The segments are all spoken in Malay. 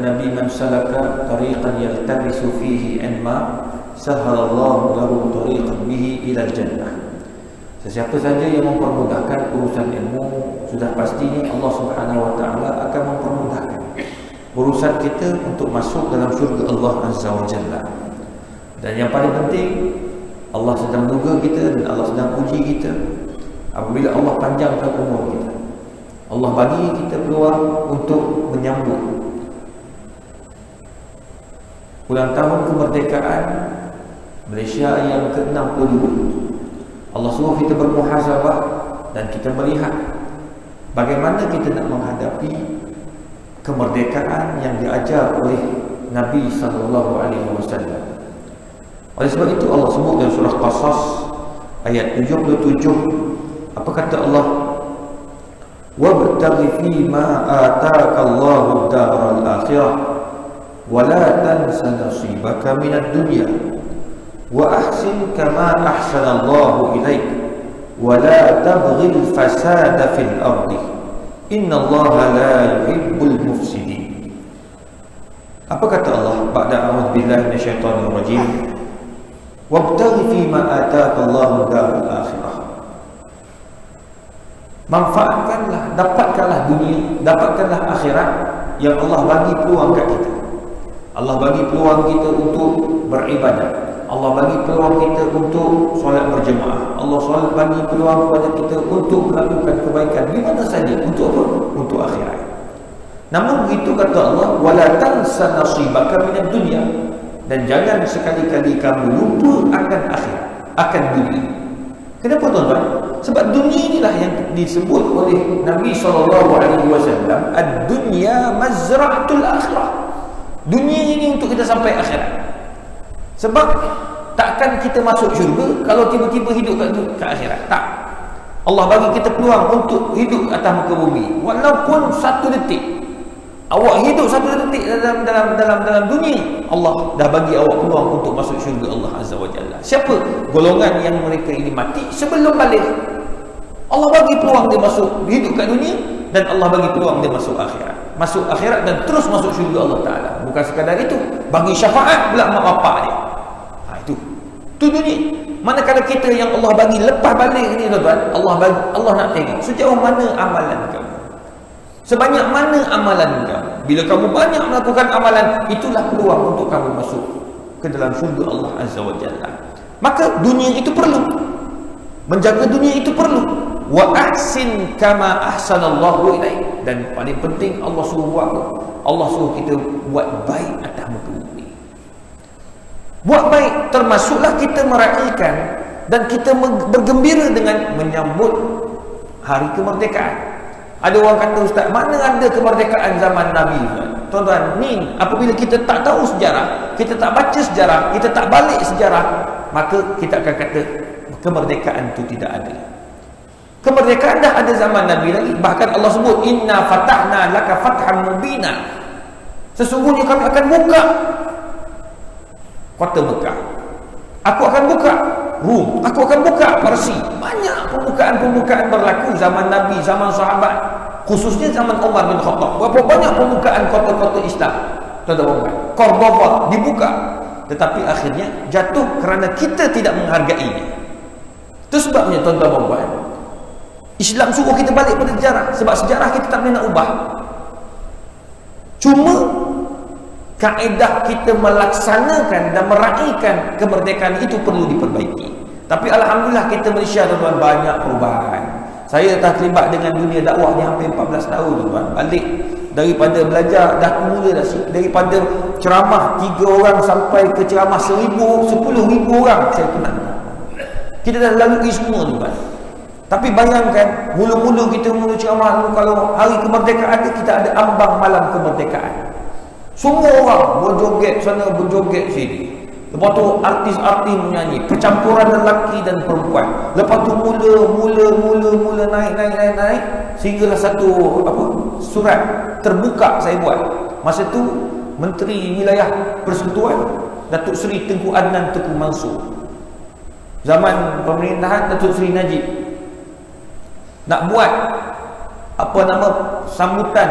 Nabi man salaka tariqan yaltamisu fihi ilma sahalallahu lahu tariqan bihi ila jannah. Sesiapa saja yang mempermudahkan urusan ilmu Sudah pastinya Allah subhanahu wa ta'ala akan mempermudahkan Urusan kita untuk masuk dalam syurga Allah azza wa jalla. Dan yang paling penting Allah sedang duga kita dan Allah sedang uji kita. Apabila Allah panjangkan umur kita Allah bagi kita peluang untuk menyambut Ulang tahun kemerdekaan Malaysia yang ke-62 Allah suruh kita bermuhasabah dan kita melihat bagaimana kita nak menghadapi kemerdekaan yang diajar oleh Nabi wasallam. Oleh sebab itu Allah sebut dalam surah Qasas ayat 77 apa kata Allah? Fi ma ataka Allahu daral akhirah wala tansa nasibaka minad dunya wa ahsin kama ahsana Allahu ilaik wala tabghi al-fasada fil ardi inna Allah la yuhibbul mufsidin. Apa kata Allah ba'da a'udzu billahi minasyaitonir rajim wabtaghi fi ma ataka Allah dar akhirah. Manfaatkanlah dapatkanlah dunia dapatkanlah akhirat yang Allah bagi peluang kat kita. Allah bagi peluang kita untuk beribadah. Allah bagi peluang kita untuk solat berjemaah. Allah solat bagi peluang kepada kita untuk melakukan kebaikan di mana saja untuk apa? Untuk akhirat. Namun begitu kata Allah, wala tansa nasibaka minad dunya. Dan jangan sekali-kali kamu lupa akan akhirat, akan dunia. Kenapa tuan-tuan? Sebab dunia inilah yang disebut oleh Nabi alaihi wasallam, ad-dunya mazra'atul akhirah. Dunia ini untuk kita sampai akhirat. Sebab takkan kita masuk syurga kalau tiba-tiba hidup kat, kat akhirat. Tak. Allah bagi kita peluang untuk hidup atas muka bumi. Walaupun satu detik. Awak hidup satu detik dalam dalam dalam dalam dunia, Allah dah bagi awak peluang untuk masuk syurga Allah Azza wa Jalla. Siapa golongan yang mereka ini mati sebelum balik? Allah bagi peluang dia masuk hidup kat dunia dan Allah bagi peluang dia masuk akhirat. Masuk akhirat dan terus masuk syurga Allah Taala. Bukan sekadar itu, bagi syafaat pula mak bapak dia. Itu dunia. Manakala kita yang Allah bagi lepas balik ni tuan-tuan, Allah bagi, Allah nak tengok sejauh mana amalan kamu. Sebanyak mana amalan kamu. Bila kamu banyak melakukan amalan, itulah peluang untuk kamu masuk ke dalam syurga Allah Azza wa Jalla. Maka dunia itu perlu. Menjaga dunia itu perlu. Wa ahsin kama ahsanallahu ilaik. Dan paling penting Allah suruh buat Allah suruh kita buat baik atas muka bumi. Buat baik termasuklah kita meraihkan dan kita bergembira dengan menyambut hari kemerdekaan. Ada orang kata ustaz, mana ada kemerdekaan zaman Nabi? Tuan-tuan, ni apabila kita tak tahu sejarah, kita tak baca sejarah, kita tak balik sejarah, maka kita akan kata kemerdekaan itu tidak ada. Kemerdekaan dah ada zaman Nabi lagi. Bahkan Allah sebut inna fatahna laka fathan mubina. Sesungguhnya kami akan buka kota Mekah. Aku akan buka Rum. Aku akan buka Parsi. Banyak pembukaan-pembukaan berlaku zaman Nabi, zaman sahabat. Khususnya zaman Umar bin Khattab. Berapa banyak pembukaan kota-kota Islam. Tuan-tuan, Cordoba dibuka. Tetapi akhirnya jatuh kerana kita tidak menghargainya. Itu sebabnya tuan-tuan Islam suruh kita balik pada sejarah. Sebab sejarah kita tak boleh nak ubah. Cuma kaedah kita melaksanakan dan meraihkan kemerdekaan itu perlu diperbaiki. Tapi Alhamdulillah kita Malaysia tuan-tuan banyak perubahan. Saya dah terlibat dengan dunia dakwah ni hampir 14 tahun tuan. Balik daripada belajar dah mula dah daripada ceramah tiga orang sampai ke ceramah seribu, sepuluh ribu orang saya pernah. Kita dah lalui semua tuan. Tapi bayangkan mula-mula kita mula ceramah kalau hari kemerdekaan kita ada ambang malam kemerdekaan. Semua orang berjoget sana berjoget sini. Lepas tu artis-artis menyanyi Percampuran lelaki dan perempuan Lepas tu mula, mula, mula, mula naik, naik, naik, naik Sehinggalah satu apa surat terbuka saya buat Masa tu Menteri Wilayah Persekutuan Datuk Seri Tengku Adnan Tengku Mansur Zaman pemerintahan Datuk Seri Najib Nak buat Apa nama Sambutan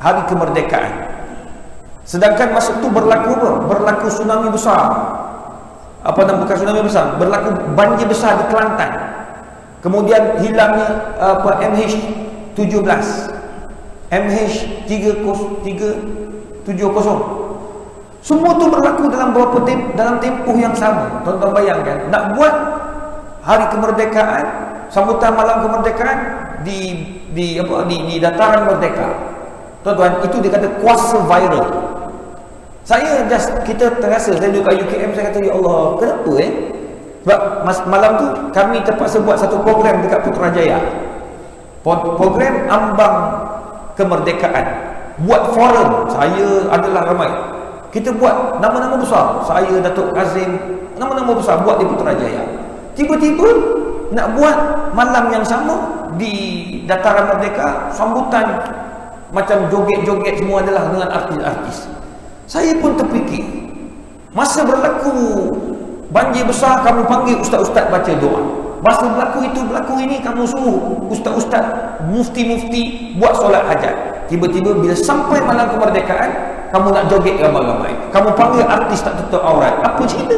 Hari Kemerdekaan Sedangkan masa itu berlaku apa? Berlaku tsunami besar. Apa nama bukan tsunami besar? Berlaku banjir besar di Kelantan. Kemudian hilangnya apa MH17. MH370. Semua tu berlaku dalam beberapa tem dalam tempoh yang sama. Tuan-tuan bayangkan, nak buat hari kemerdekaan, sambutan malam kemerdekaan di di apa di, di dataran merdeka. Tuan-tuan, itu dikata kuasa viral. Saya just kita terasa saya duduk kat UKM saya kata ya Allah, kenapa eh? Sebab mas, malam tu kami terpaksa buat satu program dekat Putrajaya. Program ambang kemerdekaan. Buat forum, saya adalah ramai. Kita buat nama-nama besar. Saya Datuk Kazim, nama-nama besar buat di Putrajaya. Tiba-tiba nak buat malam yang sama di Dataran Merdeka, sambutan macam joget-joget semua adalah dengan artis-artis. Saya pun terfikir Masa berlaku Banjir besar kamu panggil ustaz-ustaz baca doa Masa berlaku itu berlaku ini Kamu suruh ustaz-ustaz Mufti-mufti buat solat hajat Tiba-tiba bila sampai malam kemerdekaan Kamu nak joget ramai-ramai Kamu panggil artis tak tutup aurat Apa cerita?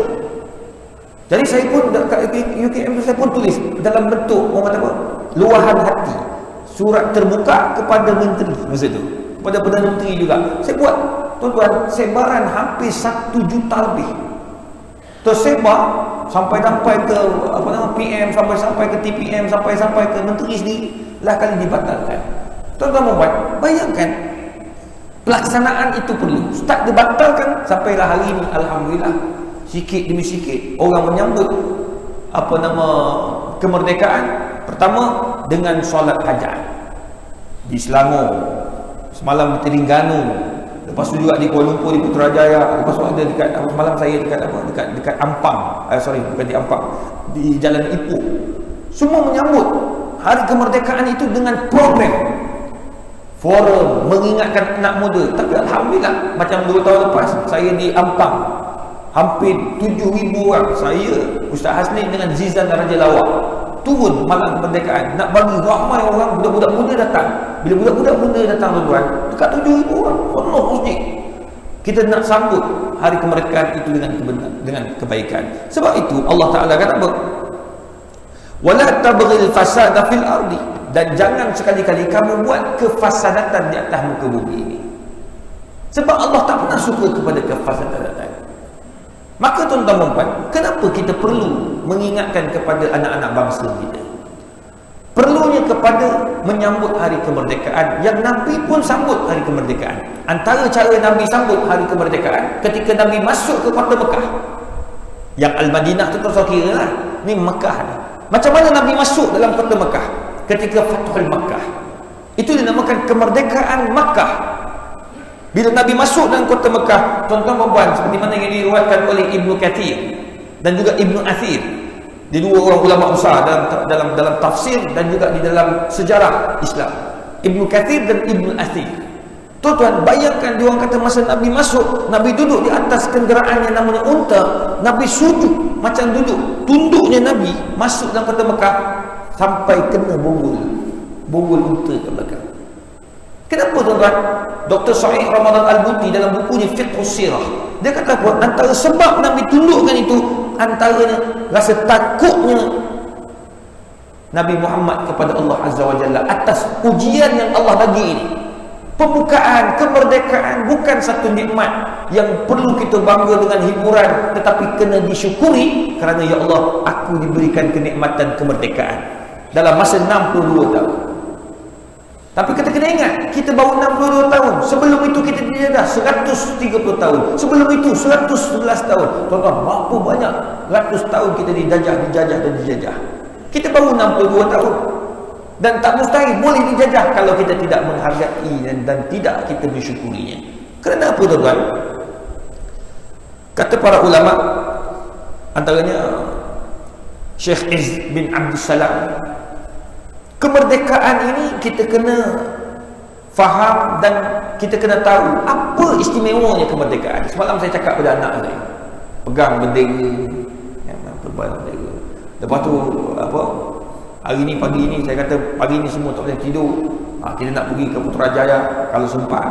Jadi saya pun kat UKM saya pun tulis dalam bentuk orang kata apa? Luahan hati. Surat terbuka kepada menteri masa itu. Kepada Perdana Menteri juga. Saya buat Tuan-tuan, sebaran hampir satu juta lebih. Tersebar sampai sampai ke apa nama PM sampai sampai ke TPM sampai sampai ke menteri sendiri lah kali dibatalkan. Tuan-tuan membuat bayangkan pelaksanaan itu perlu. Start dibatalkan sampailah hari ini alhamdulillah sikit demi sikit orang menyambut apa nama kemerdekaan pertama dengan solat hajat di Selangor semalam di Terengganu Lepas tu juga di Kuala Lumpur di Putrajaya. Lepas tu ada dekat malam saya dekat apa? Dekat dekat Ampang. Eh, sorry, bukan di Ampang. Di Jalan Ipoh. Semua menyambut hari kemerdekaan itu dengan program forum mengingatkan anak muda. Tapi alhamdulillah macam dua tahun lepas saya di Ampang hampir 7000 orang. Saya Ustaz Hasni dengan Zizan Raja Lawak. Turun malam kemerdekaan nak bagi ramai orang budak-budak muda datang. Bila budak-budak muda datang tuan-tuan dekat 7000 orang. Penuh masjid. Kita nak sambut hari kemerdekaan itu dengan dengan kebaikan. Sebab itu Allah Taala kata apa? Wala tabghil fasada fil ardi. Dan jangan sekali-kali kamu buat kefasadatan di atas muka bumi ini. Sebab Allah tak pernah suka kepada kefasadatan Maka tuan-tuan dan kenapa kita perlu mengingatkan kepada anak-anak bangsa kita? Perlunya kepada menyambut hari kemerdekaan yang Nabi pun sambut hari kemerdekaan. Antara cara Nabi sambut hari kemerdekaan ketika Nabi masuk ke kota Mekah. Yang Al-Madinah tu terus kira lah. Ni Mekah ni. Macam mana Nabi masuk dalam kota Mekah ketika Fathul Mekah? Itu dinamakan kemerdekaan Mekah. Bila Nabi masuk dalam kota Mekah, tuan-tuan dan puan seperti mana yang diriwayatkan oleh Ibnu Kathir dan juga Ibnu Athir. Di dua orang ulama besar dalam dalam dalam tafsir dan juga di dalam sejarah Islam. Ibnu Kathir dan Ibnu Athir. Tuan-tuan, bayangkan dia orang kata masa Nabi masuk, Nabi duduk di atas kenderaan yang namanya unta, Nabi sujud macam duduk. Tunduknya Nabi masuk dalam kota Mekah sampai kena bonggol. Bonggol unta ke belakang. Kenapa tuan-tuan? Dr. Sa'id Ramadan Al-Buti dalam bukunya Fiqh Sirah. Dia kata apa? Antara sebab Nabi tundukkan itu antaranya rasa takutnya Nabi Muhammad kepada Allah Azza wa Jalla atas ujian yang Allah bagi ini. Pembukaan, kemerdekaan bukan satu nikmat yang perlu kita bangga dengan hiburan tetapi kena disyukuri kerana ya Allah aku diberikan kenikmatan kemerdekaan. dalam masa 62 tahun tapi kita kena ingat kita baru 62 tahun. Sebelum itu kita dijajah 130 tahun. Sebelum itu 111 tahun. Tuan-tuan berapa banyak ratus tahun kita dijajah dijajah dan dijajah. Kita baru 62 tahun. Dan tak mustahil boleh dijajah kalau kita tidak menghargai dan, dan tidak kita mensyukurinya kerana apa tuan-tuan? Kata para ulama antaranya Syekh Iz bin Abdul Salam kemerdekaan ini kita kena faham dan kita kena tahu apa istimewanya kemerdekaan. Semalam saya cakap pada anak saya pegang bendera ya, pegang bendera. Lepas tu apa hari ni pagi ni saya kata pagi ni semua tak boleh tidur. Ha, kita nak pergi ke Putrajaya kalau sempat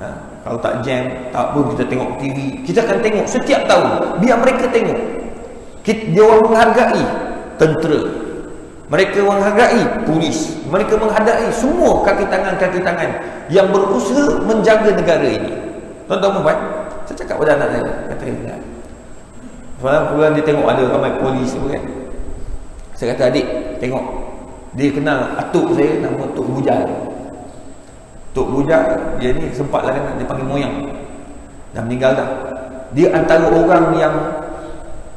ha, kalau tak jam tak pun kita tengok TV kita akan tengok setiap tahun biar mereka tengok. Kita, dia orang menghargai tentera mereka menghargai polis. Mereka menghargai semua kaki tangan-kaki tangan yang berusaha menjaga negara ini. Tuan-tuan puan, saya cakap pada anak saya, kata dia. Semalam kemudian dia tengok ada ramai polis tu kan. Saya kata adik, tengok. Dia kenal atuk saya nama Tok Bujal. Tok Bujal, dia ni sempatlah kan dia panggil moyang. Dah meninggal dah. Dia antara orang yang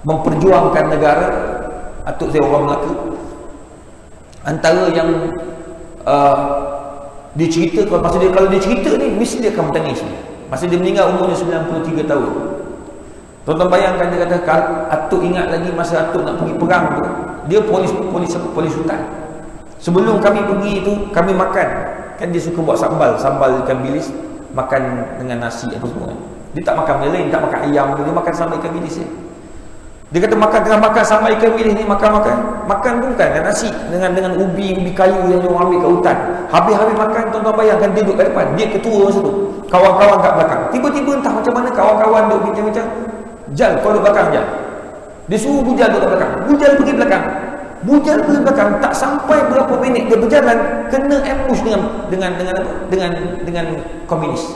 memperjuangkan negara. Atuk saya orang Melaka antara yang uh, dia cerita kalau masa dia kalau dia cerita ni mesti dia akan menangis masa dia meninggal umurnya 93 tahun. Tuan-tuan bayangkan dia kata atuk ingat lagi masa atuk nak pergi perang tu dia polis polis polis hutan. Sebelum kami pergi itu kami makan. Kan dia suka buat sambal sambal ikan bilis makan dengan nasi apa semua. Dia tak makan benda lain tak makan ayam dia makan sambal ikan bilis je dia kata makan tengah makan sama ikan bilis ni makan-makan. Makan bukan kan nasi dengan dengan ubi ubi kayu yang dia ambil kat hutan. Habis-habis makan tuan-tuan bayangkan dia duduk kat depan. Dia ketua masa tu. Kawan-kawan kat belakang. Tiba-tiba entah macam mana kawan-kawan duduk bincang-bincang. Jal kau duduk belakang Jal. Dia suruh Bujal duduk belakang. Bujal pergi belakang. Bujal pergi belakang tak sampai berapa minit dia berjalan kena ambush dengan dengan dengan apa? Dengan dengan komunis.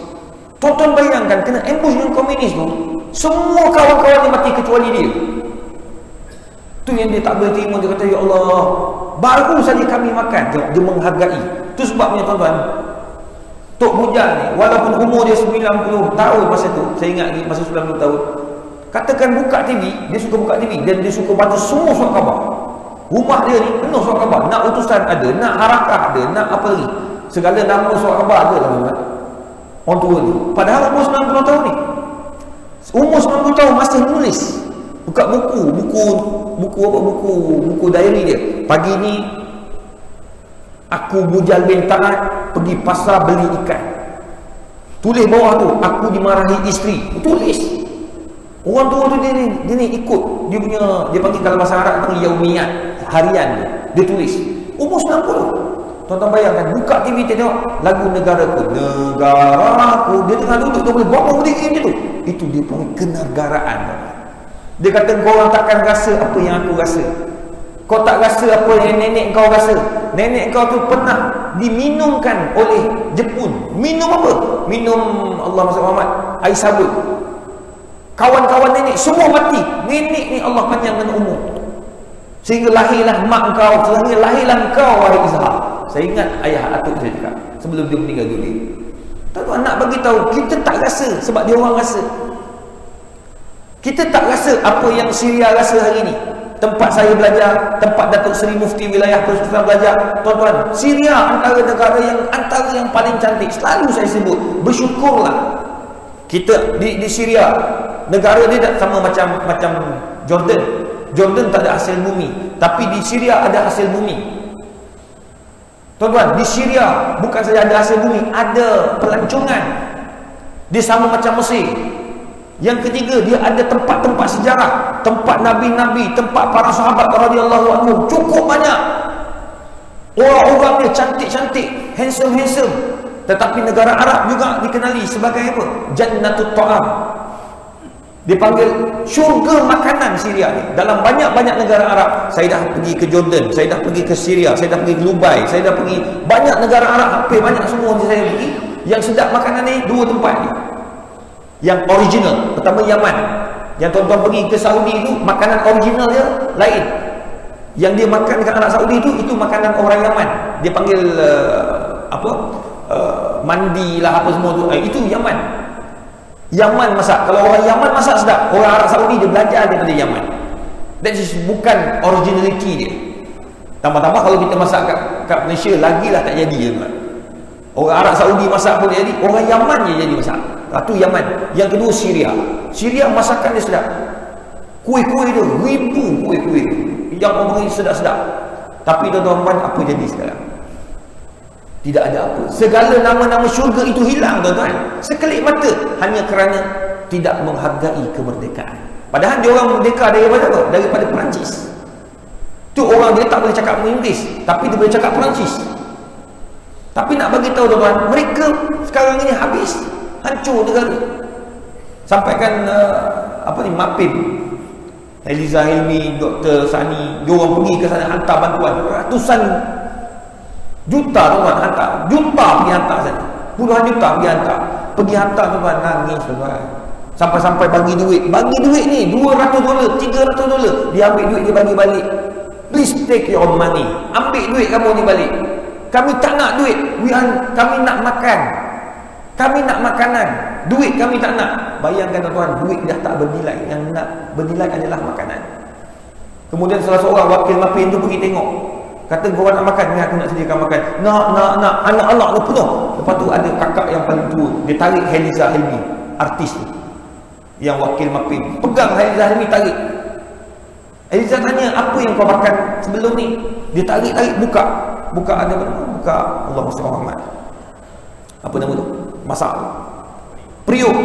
Tuan-tuan bayangkan kena ambush dengan komunis tu. Semua kawan-kawan yang mati kecuali dia. Tu yang dia tak boleh terima. Dia kata ya Allah baru saja kami makan. Dia, dia menghargai. Tu sebabnya tuan-tuan. Tok Bujal ni walaupun umur dia 90 tahun masa tu saya ingat lagi masa 90 tahun katakan buka TV dia suka buka TV dan dia suka baca semua surat khabar. Rumah dia ni penuh surat khabar. Nak utusan ada nak harakah ada nak apa lagi. Segala nama surat khabar ada lah tuan orang tua ni. Padahal umur 90 tahun ni. Umur 90 tahun masih nulis. Buka buku buku buku apa buku? Buku diary dia. Pagi ni aku bujal bin taat pergi pasar beli ikan. Tulis bawah tu aku dimarahi isteri. Tulis. Orang tua tu dia ni dia ni ikut. Dia punya dia panggil kalau bahasa Arab panggil yaumiyat harian dia. Dia tulis. Umur 90 tuan-tuan bayangkan buka TV dia tengok lagu negara ku. Negara ku. Dia tengah duduk tu boleh bawa berdiri macam tu. Itu dia panggil kenegaraan dia kata kau orang takkan rasa apa yang aku rasa. Kau tak rasa apa yang nenek kau rasa. Nenek kau tu pernah diminumkan oleh Jepun. Minum apa? Minum Allah Muhammad. Air sabut. Kawan-kawan nenek semua mati. Nenek ni Allah panjangkan umur. Sehingga lahirlah mak kau. Sehingga lahirlah kau wahai Ishak. Saya ingat ayah atuk saya cakap. Sebelum dia meninggal dunia. Tuan-tuan nak bagi tahu kita tak rasa sebab dia orang rasa. Kita tak rasa apa yang Syria rasa hari ini. Tempat saya belajar, tempat Datuk Seri Mufti Wilayah Persekutuan belajar. Tuan-tuan, Syria antara negara yang antara yang paling cantik. Selalu saya sebut, bersyukurlah. Kita di di Syria, negara dia tak sama macam macam Jordan. Jordan tak ada hasil bumi, tapi di Syria ada hasil bumi. Tuan-tuan, di Syria bukan saja ada hasil bumi, ada pelancongan. Dia sama macam Mesir. Yang ketiga dia ada tempat-tempat sejarah, tempat nabi-nabi, tempat para sahabat radhiyallahu anhu cukup banyak. Orang-orang dia cantik-cantik, handsome-handsome. Tetapi negara Arab juga dikenali sebagai apa? Jannatut Ta'am. Dipanggil syurga makanan Syria ni. Dalam banyak-banyak negara Arab, saya dah pergi ke Jordan, saya dah pergi ke Syria, saya dah pergi ke Dubai, saya dah pergi banyak negara Arab, hampir banyak semua yang saya pergi. Yang sedap makanan ni dua tempat ni yang original. Pertama Yaman. Yang tuan-tuan pergi ke Saudi itu makanan original dia lain. Yang dia makan dekat anak Saudi tu itu makanan orang Yaman. Dia panggil uh, apa? Uh, mandi lah apa semua tu. Uh, itu Yaman. Yaman masak. Kalau orang Yaman masak sedap. Orang Arab Saudi dia belajar daripada Yaman. That is bukan originality dia. Tambah-tambah kalau kita masak kat, kat Malaysia lagilah tak jadi tuan orang Arab Saudi masak pun jadi orang Yaman je jadi masak. Itu Yaman. Yang kedua Syria. Syria masakan dia sedap. Kuih-kuih tu ribu kuih-kuih. Yang memberi sedap-sedap. Tapi tuan-tuan apa jadi sekarang? Tidak ada apa. Segala nama-nama syurga itu hilang tuan-tuan. Sekelip mata. Hanya kerana tidak menghargai kemerdekaan. Padahal dia orang merdeka daripada apa? daripada Perancis. Tu orang dia tak boleh cakap Inggeris. Tapi dia boleh cakap Perancis tapi nak bagi tahu tuan-tuan mereka sekarang ini habis hancur negara sampaikan uh, apa ni Mapim Eliza Hilmi, Dr. Sani, dia pergi ke sana hantar bantuan. Ratusan juta tuan hantar. Juta pergi hantar sana. Puluhan juta pergi hantar. Pergi hantar tuan nangis tuan. Sampai-sampai bagi duit. Bagi duit ni 200 dolar, 300 dolar. Dia ambil duit dia bagi balik. Please take your money. Ambil duit kamu ni balik. Kami tak nak duit. We are, kami nak makan. Kami nak makanan. Duit kami tak nak. Bayangkan tuan-tuan, duit dah tak bernilai. Yang nak bernilai adalah makanan. Kemudian salah seorang wakil mafin tu pergi tengok. Kata korang nak makan, ni aku nak sediakan makan. Nak, nak, nak. Anak-anak tu penuh. Lepas tu ada kakak yang paling tua. Dia tarik Heliza Helmi. Artis tu. Yang wakil mafin. Pegang Heliza Helmi tarik. Heliza tanya, apa yang kau makan sebelum ni? Dia tarik-tarik, buka. Buka ada apa? Buka Allah Muhammad. Apa nama tu? Masak. Tu periuk.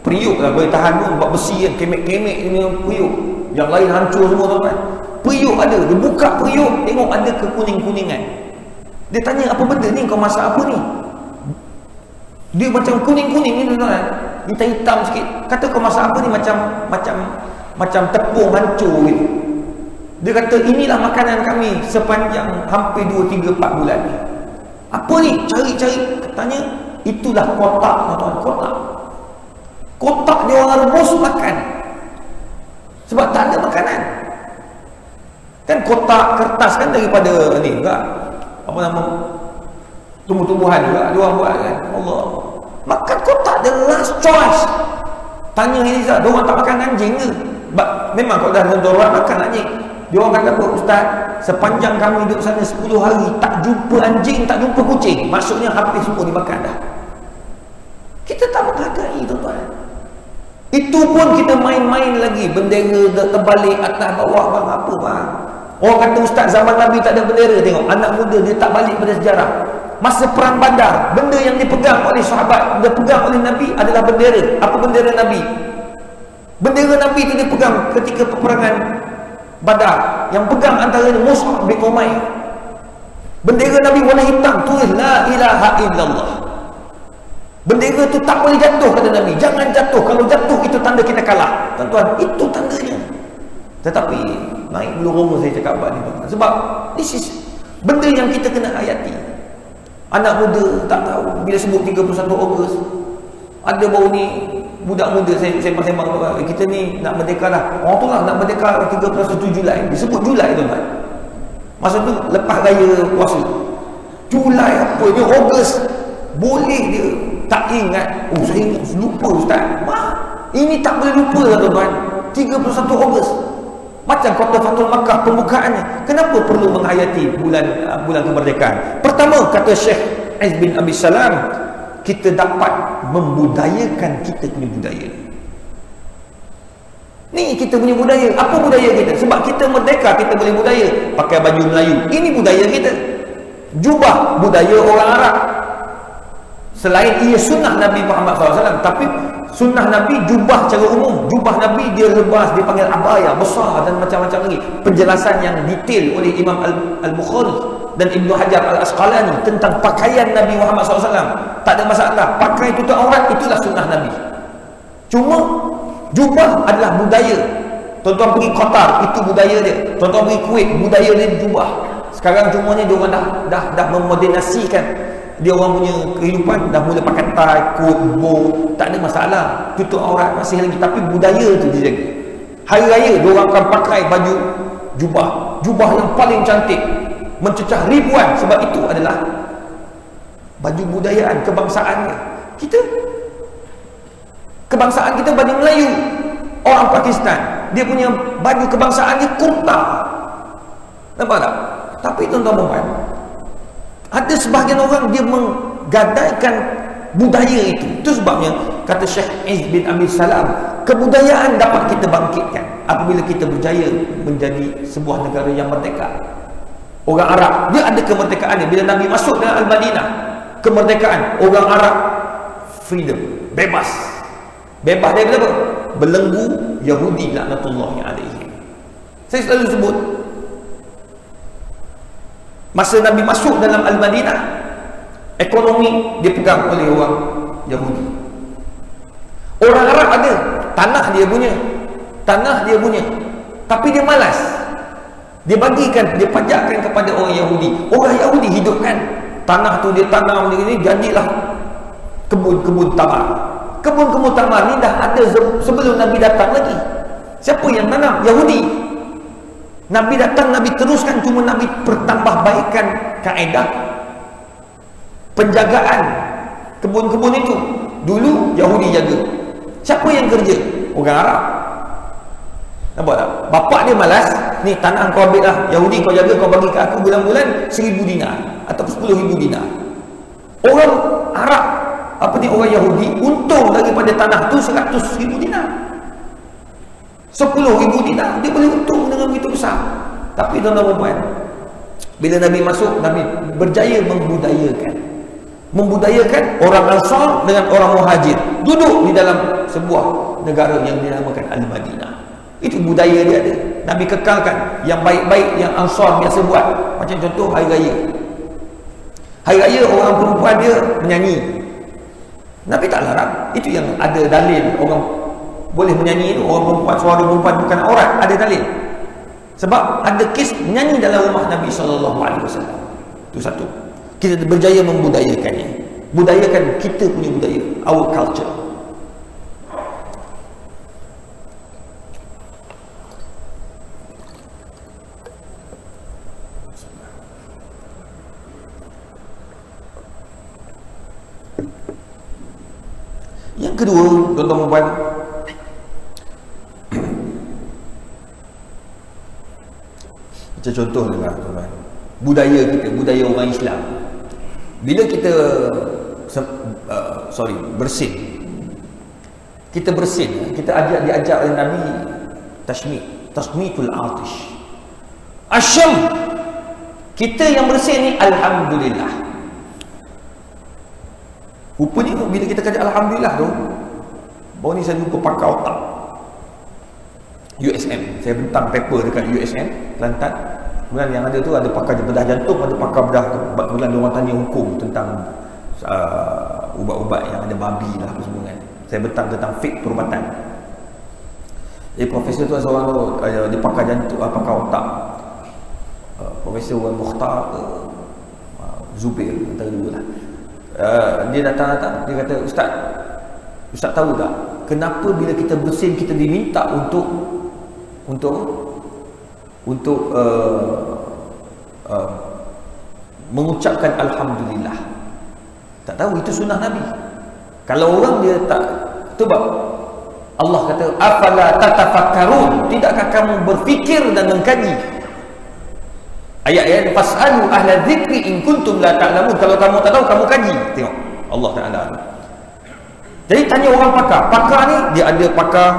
Periuk lah boleh tahan pun buat besi kan kemek-kemek ni periuk. Yang lain hancur semua tuan-tuan. Periuk ada. Dia buka periuk tengok ada kekuning-kuningan dia tanya apa benda ni? Kau masak apa ni? Dia macam kuning-kuning ni tuan-tuan. Hitam-hitam sikit. Kata kau masak apa ni? Macam macam macam tepung hancur gitu dia kata inilah makanan kami sepanjang hampir 2, 3, 4 bulan ni. Apa ni? Cari-cari. Katanya itulah kotak tuan-tuan kotak. Kotak dia orang rebus makan. Sebab tak ada makanan. Kan kotak kertas kan daripada ni enggak apa nama? Tumbuh-tumbuhan juga dia orang buat kan. Allah. Makan kotak the last choice. Tanya Eliza dia orang tak makan anjing ke? Memang kalau dah darurat makan anjing dia orang kata apa ustaz sepanjang kami duduk sana 10 hari tak jumpa anjing tak jumpa kucing. Maksudnya habis semua dimakan dah. Kita tak menghargai tuan-tuan. Itu pun kita main-main lagi. Bendera terbalik atas bawah bang apa bang. Orang kata ustaz zaman Nabi tak ada bendera. Tengok anak muda dia tak balik pada sejarah. Masa perang bandar benda yang dipegang oleh sahabat dia pegang oleh Nabi adalah bendera. Apa bendera Nabi? Bendera Nabi itu dipegang ketika peperangan badar yang pegang antaranya Musa bin Umair bendera Nabi warna hitam tulis la ilaha illallah Bendera tu tak boleh jatuh kata Nabi. Jangan jatuh. Kalau jatuh itu tanda kita kalah. Tuan-tuan, itu tandanya. Tetapi naik bulu roma saya cakap buat ni. Sebab this is benda yang kita kena hayati. Anak muda tak tahu bila sebut 31 Ogos. Ada baru ni budak muda saya saya sembang kita ni nak merdeka lah. Orang tu lah nak merdeka 31 Julai. Disebut Julai tuan-tuan. Masa tu lepas raya puasa. Julai apa ni? Ogos boleh dia. Tak ingat. Oh saya ingat lupa ustaz. Wah, ini tak boleh lupa lah tuan-tuan. 31 Ogos macam kota Fatul Makkah pembukaannya. Kenapa perlu menghayati bulan bulan kemerdekaan? Pertama kata Syekh Aiz bin Abi Salam kita dapat membudayakan kita punya budaya. Ni kita punya budaya. Apa budaya kita? Sebab kita merdeka kita boleh budaya. Pakai baju Melayu. Ini budaya kita. Jubah budaya orang Arab. Selain ia sunnah Nabi Muhammad SAW Tapi sunnah Nabi jubah secara umum. Jubah Nabi dia lebas Dia panggil abaya besar dan macam-macam lagi. Penjelasan yang detail oleh Imam Al-Bukhari Dan Ibn Hajar Al-Asqalani Tentang pakaian Nabi Muhammad SAW Tak ada masalah. Pakai tutup aurat itulah sunnah Nabi. Cuma jubah adalah budaya. Tuan-tuan pergi Qatar Itu budaya dia. Tuan-tuan pergi Kuwait Budaya dia jubah. Sekarang cumanya dia orang dah, dah, dah memodernasikan dia orang punya kehidupan dah mula pakai tie, coat, bow tak ada masalah. Tutup aurat masih lagi. Tapi budaya tu dia jaga. Hari raya dia orang akan pakai baju jubah. Jubah yang paling cantik mencecah ribuan sebab itu adalah baju budayaan kebangsaannya. Kita kebangsaan kita baju Melayu orang Pakistan dia punya baju kebangsaan dia kurta. Nampak tak? Tapi tuan-tuan puan ada sebahagian orang dia menggadaikan budaya itu. Itu sebabnya kata Syekh Iz bin Amir Salam kebudayaan dapat kita bangkitkan apabila kita berjaya menjadi sebuah negara yang merdeka orang Arab. Dia ada kemerdekaan bila Nabi masuk dalam Al-Madinah kemerdekaan. Orang Arab freedom. Bebas. Bebas dia apa? belenggu Yahudi laknatullahi alaihi saya selalu sebut masa Nabi masuk dalam Al-Madinah ekonomi dipegang oleh orang Yahudi. Orang Arab ada tanah dia punya tanah dia punya tapi dia malas dia bagikan dia pajakkan kepada orang Yahudi. Orang Yahudi hidupkan tanah tu dia tanam dia ni jadilah kebun-kebun tamar. Kebun-kebun tamar ni dah ada sebelum Nabi datang lagi. Siapa yang tanam? Yahudi. Nabi datang, Nabi teruskan. Cuma Nabi bertambah baikkan kaedah. Penjagaan kebun-kebun itu. Dulu Yahudi jaga. Siapa yang kerja? orang Arab nampak tak? bapak dia malas ni tanah kau ambil lah. Yahudi kau jaga kau bagi ke aku bulan-bulan seribu dinar atau sepuluh ribu dinar. Orang Arab apa ni orang Yahudi untung daripada tanah tu seratus ribu dinar. Sepuluh ribu dinar dia boleh untung dengan begitu besar. Tapi tuan-tuan bila Nabi masuk Nabi berjaya membudayakan. Membudayakan orang Ansar dengan orang Muhajir. Duduk di dalam sebuah negara yang dinamakan Al-Madinah itu budaya dia ada. Nabi kekalkan yang baik-baik yang Ansar biasa buat. Macam contoh Hari Raya. Hari Raya orang perempuan dia menyanyi. Nabi tak larang. Itu yang ada dalil. Orang boleh menyanyi itu orang perempuan suara perempuan bukan aurat. Ada dalil. Sebab ada kes menyanyi dalam rumah Nabi SAW itu satu. Kita berjaya membudayakannya. Budayakan kita punya budaya. Our culture kedua tuan-tuan puan macam contoh lah tuan-tuan. Budaya kita budaya orang Islam. Bila kita uh, sorry bersin. Kita bersin kita ajak diajak oleh Nabi tashmi tasmitul atish. Asyam! Kita yang bersin ni alhamdulillah. Rupanya bila kita kata alhamdulillah tu baru ni saya jumpa pakar otak USM saya bentang paper dekat USM Kelantan Kemudian yang ada tu ada pakar bedah jantung, ada pakar bedah dia orang tanya hukum tentang uh, ubat-ubat yang ada babi lah apa semua kan. Saya betang tentang fake perubatan. Jadi profesor tu seorang tu uh, dia pakar jantung, uh, pakar otak. Uh, profesor Wan Mukhtar uh, Zubir antara dua lah. Uh, dia datang-datang dia kata ustaz ustaz tahu tak kenapa bila kita bersin kita diminta untuk untuk untuk uh, uh, mengucapkan Alhamdulillah. Tak tahu itu sunnah Nabi. Kalau orang dia tak sebab Allah kata afala tatafakkarun? Tidakkah kamu berfikir dan mengkaji? Ayat-ayat fasalu ahla dzikri in kuntum la ta'lamun. Kalau kamu tak tahu kamu kaji. Tengok. Allah Taala jadi tanya orang pakar pakar ni dia ada pakar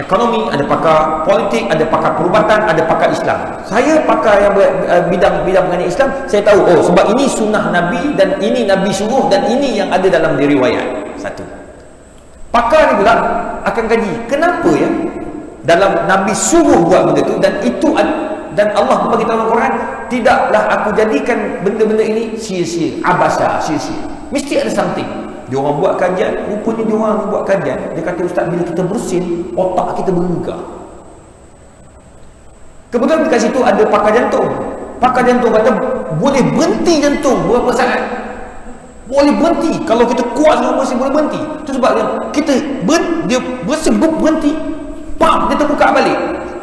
ekonomi, ada pakar politik, ada pakar perubatan, ada pakar Islam. Saya pakar yang eh, bidang-bidang mengenai Islam, saya tahu oh sebab ini sunnah Nabi dan ini Nabi suruh dan ini yang ada dalam riwayat. Satu. Pakar ni pula akan kaji. Kenapa ya? Dalam Nabi suruh buat benda tu dan itu dan Allah bagi tahu Quran, tidaklah aku jadikan benda-benda ini sia-sia, abasa, sia-sia. Mesti ada something dia orang buat kajian rupanya dia orang buat kajian. Dia kata ustaz bila kita bersin otak kita bergegar kebetulan dekat situ ada pakar jantung. Pakar jantung kata boleh berhenti jantung berapa saat boleh berhenti. Kalau kita kuat semua masih boleh berhenti. Itu sebab dia, kita ber, dia bersin berhenti. Pam dia terbuka balik.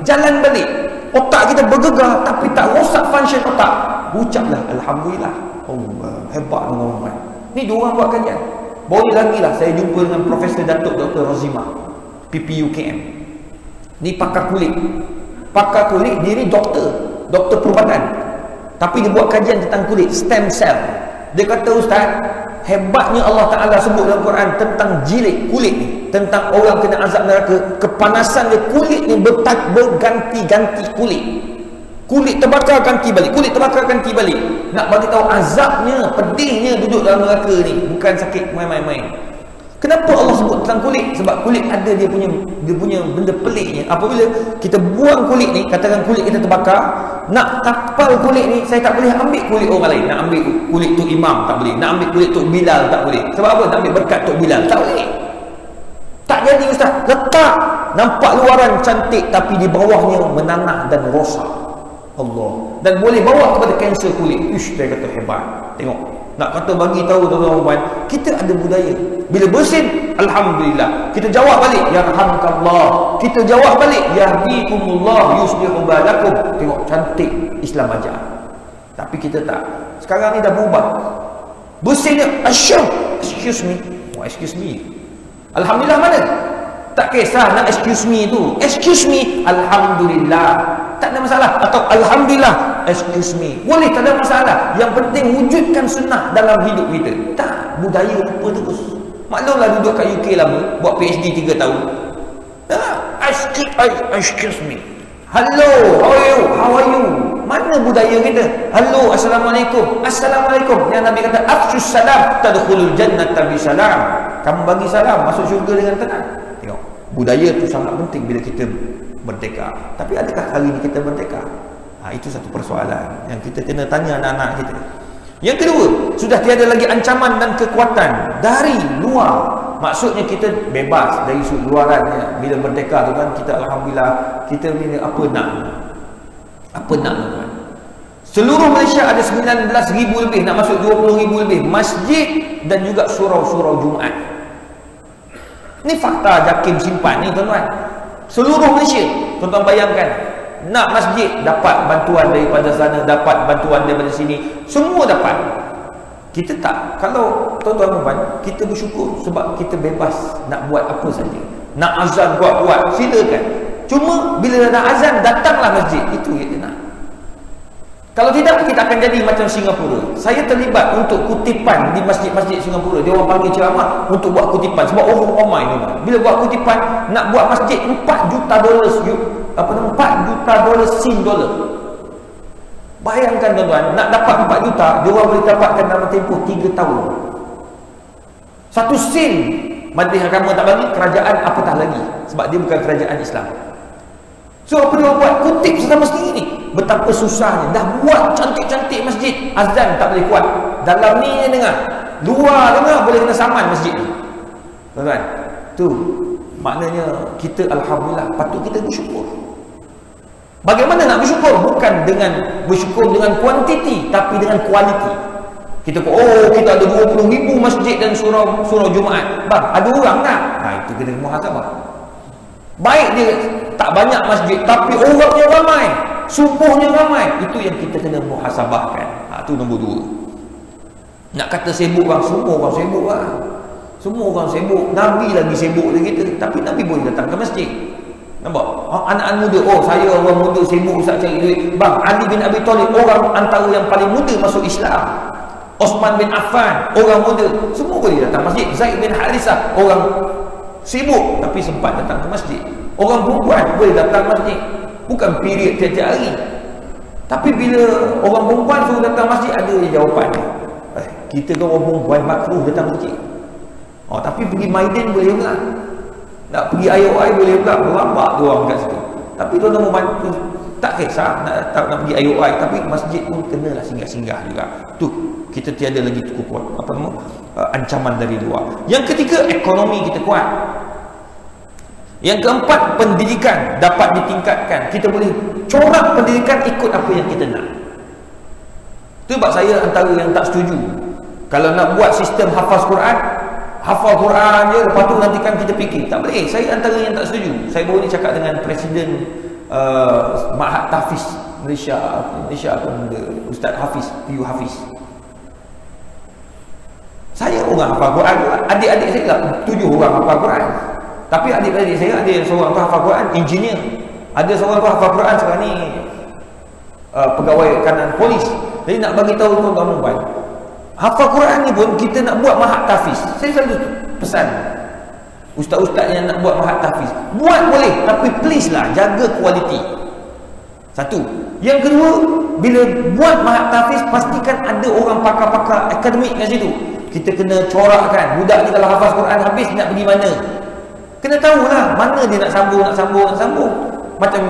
Jalan balik. Otak kita bergegar tapi tak rosak function otak. Ucaplah Alhamdulillah. Allah hebat orang ni dua orang buat kajian baru lagi lah saya jumpa dengan Profesor Datuk Dr. Rozima PPUKM ni pakar kulit. Pakar kulit dia ni doktor. Doktor perubatan. Tapi dia buat kajian tentang kulit stem cell. Dia kata Ustaz hebatnya Allah Ta'ala sebut dalam Quran tentang jilid kulit ni. Tentang orang kena azab neraka. Kepanasan dia kulit ni berganti-ganti kulit kulit terbakar ganti balik. Kulit terbakar ganti balik. Nak bagi tahu azabnya pedihnya duduk dalam neraka ni bukan sakit main-main kenapa Allah sebut tentang kulit? Sebab kulit ada dia punya dia punya benda peliknya. Apabila kita buang kulit ni katakan kulit kita terbakar nak kapal kulit ni saya tak boleh ambil kulit orang lain. Nak ambil kulit tu imam tak boleh. Nak ambil kulit tu bilal tak boleh. Sebab apa? Nak ambil berkat tu bilal tak boleh. Tak jadi ustaz. Letak. Nampak luaran cantik tapi di bawahnya menanah dan rosak Allah. Dan boleh bawa kepada kanser kulit. Ish dia kata hebat. Tengok. Nak kata bagi tahu tuan-tuan kita ada budaya. Bila bersin alhamdulillah. Kita jawab balik ya rahmatullah kita jawab balik yahdikumullah yuslihu balakum. Tengok cantik Islam ajar tapi kita tak. Sekarang ni dah berubah. Bersin dia asyam. Excuse me. Oh, excuse me. Alhamdulillah mana? Tak kisah nak excuse me tu. Excuse me, Alhamdulillah. Ada masalah. Atau Alhamdulillah, excuse me. Boleh, tak ada masalah. Yang penting wujudkan sunnah dalam hidup kita. Tak, budaya lupa terus. Maklumlah duduk kat UK lama, buat PhD 3 tahun. Excuse, excuse me. Hello, how are you? How are you? Mana budaya kita? Hello, Assalamualaikum. Assalamualaikum. Yang Nabi kata, Afsus salam, tadkhulul jannata bi salam kamu bagi salam masuk syurga dengan tenang tengok budaya tu sangat penting bila kita merdeka. Tapi adakah hari ini kita merdeka? Ha, itu satu persoalan yang kita kena tanya anak-anak kita. Yang kedua sudah tiada lagi ancaman dan kekuatan dari luar. Maksudnya kita bebas dari luarannya. Bila merdeka tu kan kita Alhamdulillah kita ni apa nak? Apa nak tuan? Seluruh Malaysia ada 19 ribu lebih nak masuk 20 ribu lebih. Masjid dan juga surau-surau Jumaat. Ni fakta Jakim simpan ni tuan-tuan. Seluruh Malaysia, tuan-tuan bayangkan. Nak masjid, dapat bantuan daripada sana, dapat bantuan daripada sini. Semua dapat. Kita tak. Kalau tuan-tuan puan, kita bersyukur sebab kita bebas nak buat apa saja. Nak azan buat-buat, silakan. Cuma bila nak azan, datanglah masjid. Itu yang kita nak. Kalau tidak, kita akan jadi macam Singapura. Saya terlibat untuk kutipan di masjid-masjid Singapura. Dia orang panggil ceramah untuk buat kutipan. Sebab orang ramai ni. Bila buat kutipan, nak buat masjid 4 juta dolar. Apa nama? 4 juta dolar sin dolar. Bayangkan tuan-tuan, nak dapat 4 juta, dia orang boleh dapatkan dalam tempoh 3 tahun. Satu sin Majlis Agama tak bagi, kerajaan apatah lagi. Sebab dia bukan kerajaan Islam. So apa dia buat? Kutip sesama sendiri ni. Betapa susahnya. Dah buat cantik-cantik masjid. Azan tak boleh kuat. Dalam ni dia dengar. Luar dengar boleh kena saman masjid ni. Tuan-tuan. Tu. Maknanya kita Alhamdulillah patut kita bersyukur. Bagaimana nak bersyukur? Bukan dengan bersyukur dengan kuantiti. Tapi dengan kualiti. Kita kata, oh kita ada 20 ribu masjid dan surau surau Jumaat. Bang, ada orang tak? Nah itu kita muhasabah. Baik dia tak banyak masjid tapi orangnya ramai. Subuhnya ramai. Itu yang kita kena muhasabahkan. Ha, itu nombor dua. Nak kata sibuk orang, semua orang sibuk lah. Semua orang sibuk. Nabi lagi sibuk dari kita. Tapi Nabi boleh datang ke masjid. Nampak? Anak-anak muda. Oh saya orang muda sibuk usah cari duit. Bang, Ali bin Abi Talib orang antara yang paling muda masuk Islam. Osman bin Affan, orang muda. Semua boleh datang masjid. Zaid bin Harithah, orang sibuk tapi sempat datang ke masjid orang perempuan boleh datang masjid. Bukan period tiap-tiap hari. Tapi bila orang perempuan suruh datang masjid ada jawapan eh, kita kan orang perempuan makruh datang masjid. Oh, tapi pergi Maiden boleh juga. Nak pergi air boleh juga. Berlambak tu orang kat situ. Tapi tuan-tuan membantu tak kisah nak, tak, nak pergi air tapi masjid pun kenalah singgah-singgah juga. Tu kita tiada lagi kuat apa nama? Uh, ancaman dari luar. Yang ketiga ekonomi kita kuat yang keempat pendidikan dapat ditingkatkan. Kita boleh corak pendidikan ikut apa yang kita nak. Itu sebab saya antara yang tak setuju. Kalau nak buat sistem hafaz Quran hafal Quran je lepas tu nanti kan kita fikir. Tak boleh. Saya antara yang tak setuju. Saya baru ni cakap dengan Presiden uh, Mahat Tafiz Malaysia Malaysia apa benda. Ustaz Hafiz Piyu Hafiz. Saya orang hafal Quran. Adik-adik saya lah tujuh orang hafal Quran tapi adik-adik saya ada seorang tu hafal Quran engineer. Ada seorang tu hafal Quran sekarang ni uh, pegawai kanan polis. Jadi nak bagi tahu tuan-tuan puan hafal Quran ni pun kita nak buat mahat tafiz saya selalu pesan. Ustaz-ustaz yang nak buat mahat tafiz buat boleh tapi please lah jaga kualiti. Satu. Yang kedua bila buat mahat tafiz pastikan ada orang pakar-pakar akademik kat situ. Kita kena corakkan. Budak ni kalau hafaz Quran habis nak pergi mana kena tahulah mana dia nak sambung nak sambung nak sambung. Macam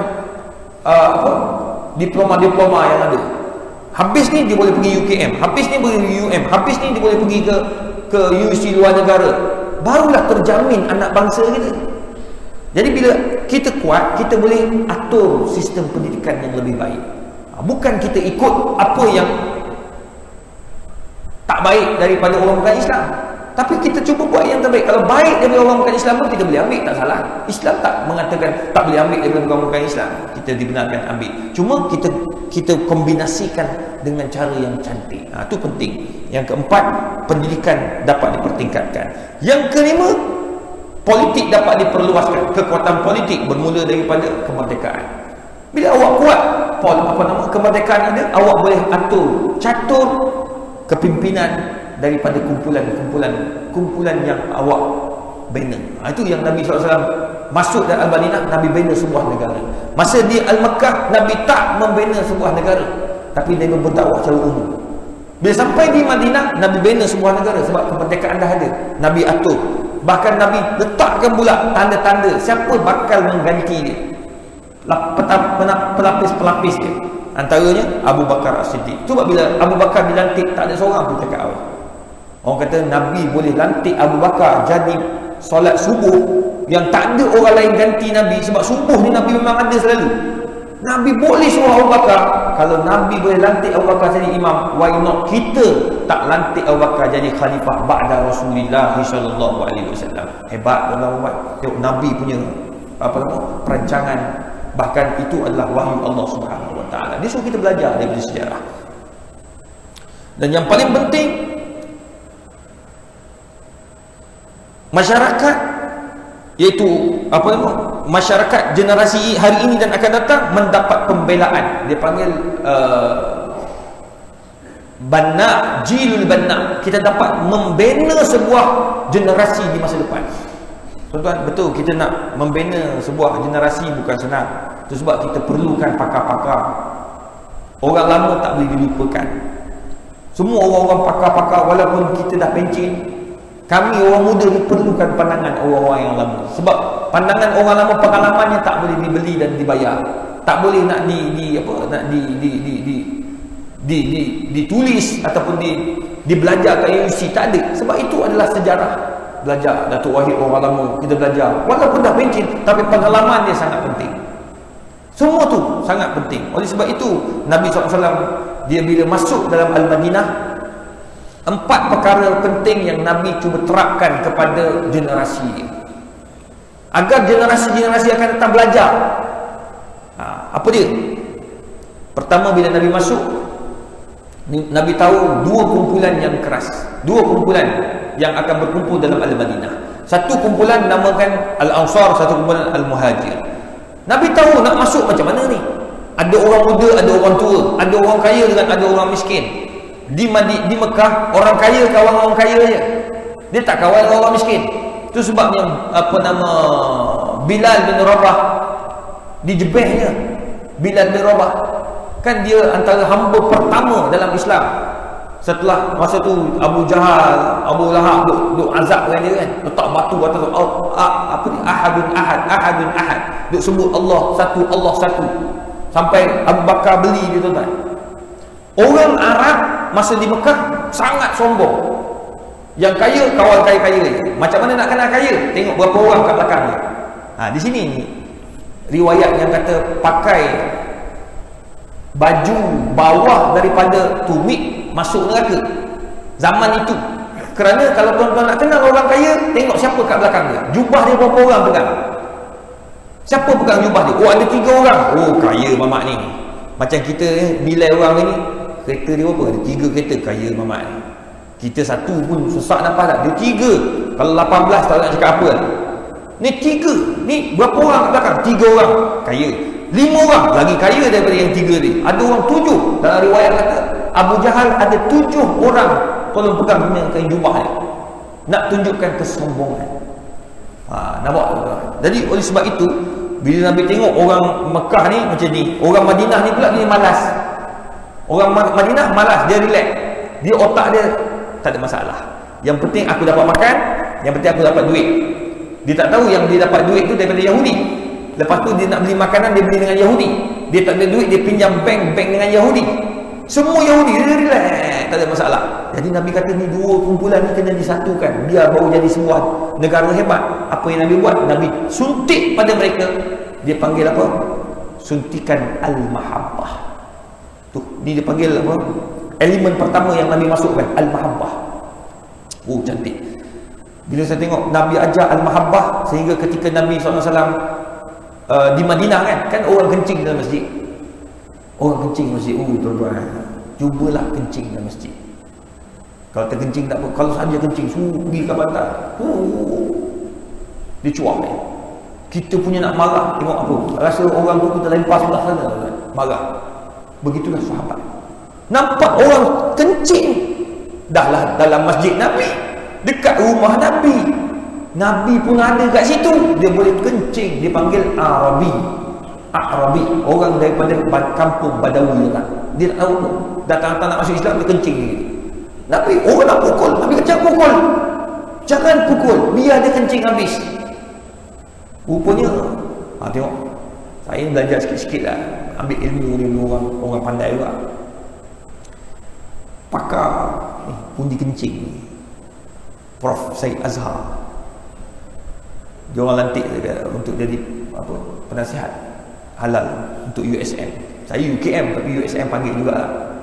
uh, apa? Diploma-diploma yang ada. Habis ni dia boleh pergi UKM habis ni boleh pergi UM habis ni dia boleh pergi ke ke UC luar negara. Barulah terjamin anak bangsa kita. Jadi bila kita kuat kita boleh atur sistem pendidikan yang lebih baik. Ha, bukan kita ikut apa yang tak baik daripada orang bukan Islam tapi kita cuba buat yang terbaik. Kalau baik daripada orang bukan Islam pun kita boleh ambil, tak salah. Islam tak mengatakan tak boleh ambil daripada orang bukan Islam. Kita dibenarkan ambil. Cuma kita kita kombinasikan dengan cara yang cantik. Ha, itu penting. Yang keempat, pendidikan dapat dipertingkatkan. Yang kelima, politik dapat diperluaskan. Kekuatan politik bermula daripada kemerdekaan. Bila awak kuat, apa nama kemerdekaan ada, awak boleh atur, catur kepimpinan daripada kumpulan-kumpulan kumpulan yang awak bina. Ha, itu yang Nabi SAW masuk dalam Al-Madinah, Nabi bina sebuah negara. Masa di Al-Makkah, Nabi tak membina sebuah negara. Tapi Nabi berdakwah secara umum. Bila sampai di Madinah, Nabi bina sebuah negara sebab kemerdekaan dah ada. Nabi atur. Bahkan Nabi letakkan pula tanda-tanda siapa bakal mengganti dia. Pelapis-pelapis dia. Antaranya Abu Bakar As-Siddiq. Cuba bila Abu Bakar dilantik, tak ada seorang pun cakap awal. Orang kata Nabi boleh lantik Abu Bakar jadi solat subuh yang tak ada orang lain ganti Nabi sebab subuh ni Nabi memang ada selalu. Nabi boleh suruh Abu Bakar kalau Nabi boleh lantik Abu Bakar jadi imam why not kita tak lantik Abu Bakar jadi khalifah ba'da Rasulullah sallallahu alaihi wasallam. Hebat dalam umat. Tengok Nabi punya apa nama perancangan bahkan itu adalah wahyu Allah Subhanahu wa taala. Dia suruh kita belajar daripada sejarah. Dan yang paling penting masyarakat iaitu apa nama masyarakat generasi hari ini dan akan datang mendapat pembelaan. Dia panggil uh, banna jilul banna. Kita dapat membina sebuah generasi di masa depan. Tuan-tuan betul kita nak membina sebuah generasi bukan senang. Itu sebab kita perlukan pakar-pakar. Orang lama tak boleh dilupakan. Semua orang-orang pakar-pakar walaupun kita dah pencin kami orang muda ni perlukan pandangan orang-orang yang lama. Sebab pandangan orang lama pengalamannya tak boleh dibeli dan dibayar. Tak boleh nak di, di apa nak di di di di di, di ditulis ataupun di dibelajar kat universiti tak ada. Sebab itu adalah sejarah belajar Datuk Wahid orang lama kita belajar walaupun dah pencin tapi pengalaman dia sangat penting semua tu sangat penting oleh sebab itu Nabi SAW dia bila masuk dalam Al-Madinah Empat perkara penting yang Nabi cuba terapkan kepada generasi. Agar generasi-generasi akan tetap belajar. Ha, apa dia? Pertama bila Nabi masuk, Nabi tahu dua kumpulan yang keras. Dua kumpulan yang akan berkumpul dalam Al-Madinah. Satu kumpulan namakan Al-Ansar, satu kumpulan Al-Muhajir. Nabi tahu nak masuk macam mana ni? Ada orang muda, ada orang tua, ada orang kaya dengan ada orang miskin di Madi, di Mekah orang kaya kawan orang kaya je. Dia tak kawan orang miskin. Itu sebabnya apa nama Bilal bin Rabah dijebehnya Bilal bin Rabah. Kan dia antara hamba pertama dalam Islam. Setelah masa tu Abu Jahal Abu Lahab duk, duk azab dengan dia kan. Letak batu atas oh, ah, apa ni? Ahadun ahad ahadun ahad. Duk sebut Allah satu Allah satu. Sampai Abu Bakar beli dia tuan-tuan orang Arab masa di Mekah sangat sombong. Yang kaya kawan kaya-kaya macam mana nak kenal kaya? Tengok berapa orang kat belakang dia. Ha, di sini ni riwayat yang kata pakai baju bawah daripada tumit masuk neraka. Zaman itu. Kerana kalau tuan-tuan nak kenal orang kaya tengok siapa kat belakang dia. Jubah dia berapa orang pegang? Siapa pegang jubah dia? Oh ada tiga orang. Oh kaya mamak ni. Macam kita eh, nilai orang ni kereta dia apa ada tiga kereta kaya mamak ni kita satu pun sesak nampak tak? Dia tiga. Kalau 18 tak nak cakap apa ni tiga. Ni berapa orang kat belakang? Tiga orang. Kaya. Lima orang. Lagi kaya daripada yang tiga ni. Ada orang tujuh. Dalam riwayat kata Abu Jahal ada tujuh orang tolong pegang dengan kain jubah ni. Nak tunjukkan kesombongan. Ha, nampak jadi oleh sebab itu bila Nabi tengok orang Mekah ni macam ni orang Madinah ni pula dia malas orang Madinah malas dia relax. Dia otak dia tak ada masalah. Yang penting aku dapat makan yang penting aku dapat duit. Dia tak tahu yang dia dapat duit tu daripada Yahudi. Lepas tu dia nak beli makanan dia beli dengan Yahudi. Dia tak ada duit dia pinjam bank bank dengan Yahudi. Semua Yahudi dia relax tak ada masalah. Jadi Nabi kata ni dua kumpulan ni kena disatukan. Biar baru jadi sebuah negara hebat. Apa yang Nabi buat? Nabi suntik pada mereka. Dia panggil apa? Suntikan al-mahabbah tu dia panggil apa elemen pertama yang Nabi masukkan al-mahabbah oh cantik bila saya tengok Nabi ajar al-mahabbah sehingga ketika Nabi SAW uh, di Madinah kan kan orang kencing dalam masjid Orang kencing masjid. Oh tuan-tuan. Cubalah kencing dalam masjid. Kalau terkencing tak apa. Kalau saja kencing. Suruh pergi ke bantal. Dia cuak. Kita punya nak marah. Tengok apa. Rasa orang tu kita lempar sebelah sana. Marah. Begitulah sahabat. Nampak orang kencing. Dahlah dalam masjid Nabi. Dekat rumah Nabi. Nabi pun ada kat situ. Dia boleh kencing. Dia panggil Arabi. Arabi orang daripada kampung Badawi kan dia tak tahu datang-datang nak masuk Islam dia kencing gitu Nabi orang nak pukul Nabi kata jangan pukul jangan pukul biar dia kencing habis rupanya ha, tengok saya belajar sikit-sikit lah ambil ilmu ni orang orang pandai juga. Pakar ni pun dikencing ni Prof Said Azhar. Dia orang lantik untuk jadi apa penasihat halal untuk USM saya UKM tapi USM panggil juga.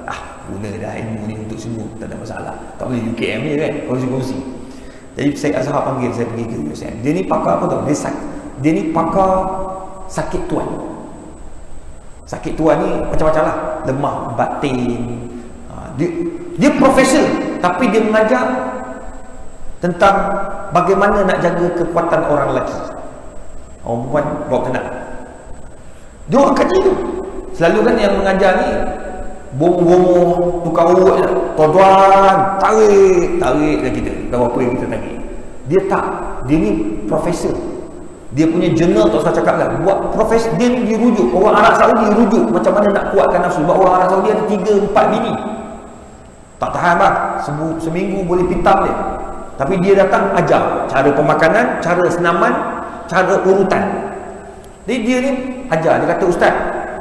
Ah guna dah ilmu ni untuk semua tak ada masalah. Tak boleh UKM ni kan kongsi-kongsi. Jadi saya Azhar panggil saya pergi ke USM dia ni pakar apa tau? Dia, dia ni pakar sakit tuan sakit tuan ni macam-macam lah lemah batin ha, dia, dia profesor tapi dia mengajar tentang bagaimana nak jaga kekuatan orang lelaki orang perempuan bawa kenal dia orang kaji tu. Selalu kan yang mengajar ni bomo-bomo tukar urut je. Tuan-tuan, tarik, tarik dah kita. Tahu apa yang kita tarik. Dia tak. Dia ni profesor. Dia punya jurnal tak usah cakap lah. Buat profesor, dia ni dirujuk. Orang Arab Saudi rujuk macam mana nak kuatkan nafsu. Sebab orang Arab Saudi ada 3 4 bini. Tak tahan bah. Seminggu boleh pintam dia. Tapi dia datang ajar cara pemakanan, cara senaman, cara urutan. Jadi dia ni ajar dia kata ustaz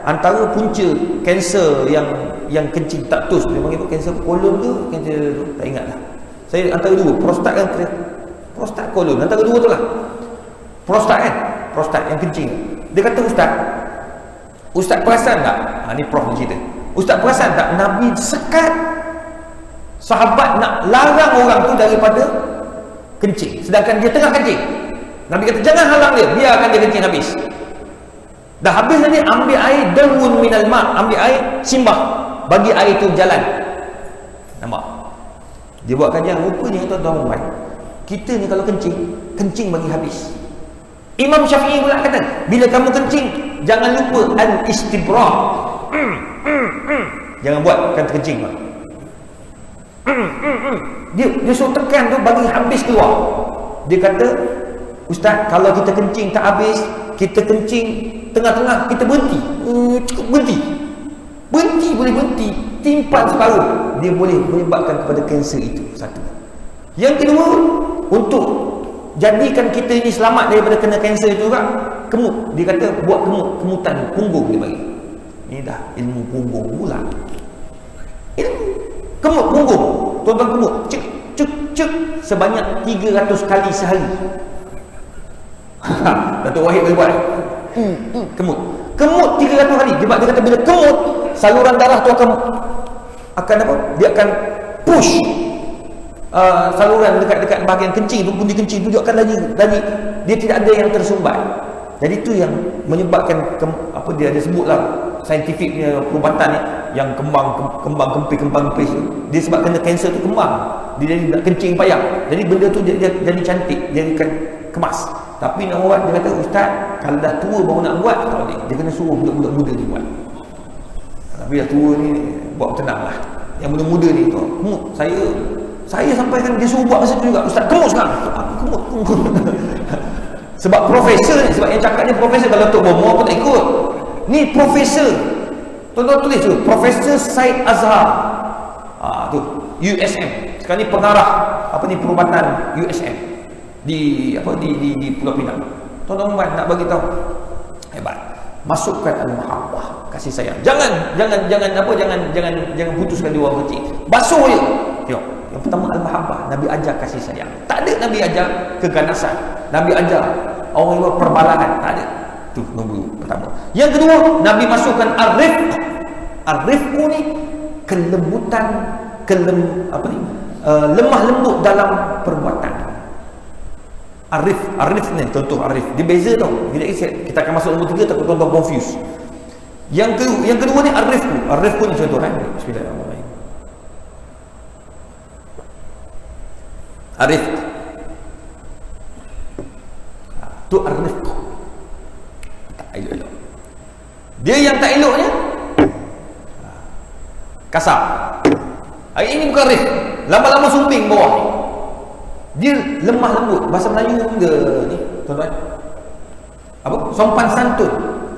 antara punca kanser yang yang kencing tak tus dia panggil kanser kolon ke kanser tak ingat lah saya antara dua prostat kan prostat kolon antara dua tu lah prostat kan prostat yang kencing dia kata ustaz ustaz perasan tak ha, ni prof ni cerita ustaz perasan tak Nabi sekat sahabat nak larang orang tu daripada kencing sedangkan dia tengah kencing Nabi kata jangan halang dia biarkan dia kencing habis Dah habis tadi ambil air daun minal ma, ambil air simbah bagi air itu jalan. Nampak? Dia buat kajian rupanya tuan-tuan. Kita ni kalau kencing, kencing bagi habis. Imam Syafi'i pula kata, bila kamu kencing, jangan lupa al-istibra. Jangan buat kan terkencing. Dia dia suruh tekan tu bagi habis keluar. Dia kata, Ustaz, kalau kita kencing tak habis, kita kencing tengah-tengah kita berhenti uh, cukup berhenti berhenti boleh berhenti timpan separuh dia boleh menyebabkan kepada kanser itu satu yang kedua untuk jadikan kita ini selamat daripada kena kanser itu juga. Kemut. Dia kata buat kemut kemutan punggung dia bagi. Ini dah ilmu punggung pula. Ilmu. Kemut punggung. Tuan-tuan kemut. Cek cek cek sebanyak 300 kali sehari. Datuk Wahid boleh buat? Hmm, hmm. Kemut. Kemut 300 kali Sebab dia kata bila kemut Saluran darah tu akan Akan apa? Dia akan push uh, Saluran dekat-dekat bahagian kencing tu Pundi kencing tu akan lagi, lagi. Dia tidak ada yang tersumbat. Jadi itu yang menyebabkan ke, apa dia ada sebutlah saintifik punya perubatan ni yang kembang kembang kempis kembang kempis tu. Dia sebab kena kanser tu kembang. Dia jadi kencing payah. Jadi benda tu dia, dia jadi cantik dia akan kemas. Tapi nak buat dia kata ustaz kalau dah tua baru nak buat tak boleh. Dia kena suruh budak-budak muda dia buat. Tapi dah tua ni buat tenang lah yang muda-muda ni tu saya saya sampai kan dia suruh buat masa tu juga. Ustaz kemut sekarang. Kemut kemut sebab profesor ni sebab yang cakap ni profesor kalau Tok Bomo pun tak ikut. Ni profesor. Tuan-tuan tulis tu profesor Syed Azhar. Ha, tu. USM sekarang ni pengarah apa ni perubatan USM di apa di di, di Pulau Pinang. Tuan-tuan nak bagi tahu? Hebat. Masukkan al-mahabbah kasih sayang. Jangan jangan jangan apa jangan jangan jangan putuskan dia orang kecil. Basuh je. Tengok yang pertama al-mahabbah nabi ajar kasih sayang tak ada nabi ajar keganasan nabi ajar orang yang perbalahan tak ada tu nombor pertama yang kedua nabi masukkan arif arif ni kelembutan kelem apa ni uh, lemah lembut dalam perbuatan Arif, Arif ni contoh Arif. Dia beza tau. Bila kita akan masuk nombor tiga takut tuan-tuan confuse. Yang kedua, yang kedua ni Arif tu. Arif pun contoh kan. Bismillahirrahmanirrahim. Arif. Tu Arif. Tak elok-elok. Dia yang tak eloknya kasar. Hari ini bukan Arif. Lama-lama sumping bawah ni dia lemah lembut bahasa Melayu ke ni tuan-tuan apa sopan santun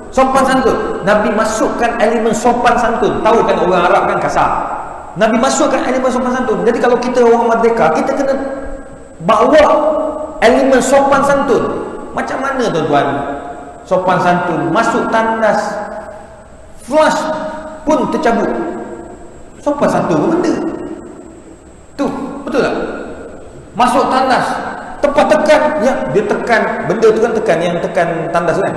sopan santun Nabi masukkan elemen sopan santun tahu kan orang Arab kan kasar Nabi masukkan elemen sopan santun jadi kalau kita orang merdeka kita kena bawa elemen sopan santun. Macam mana tuan-tuan? Sopan santun masuk tandas. Flush pun tercabut. Sopan santun apa benda. Tu betul tak? Masuk tandas. Tempat tekan. Ya dia tekan. Benda tu kan tekan yang tekan tandas kan?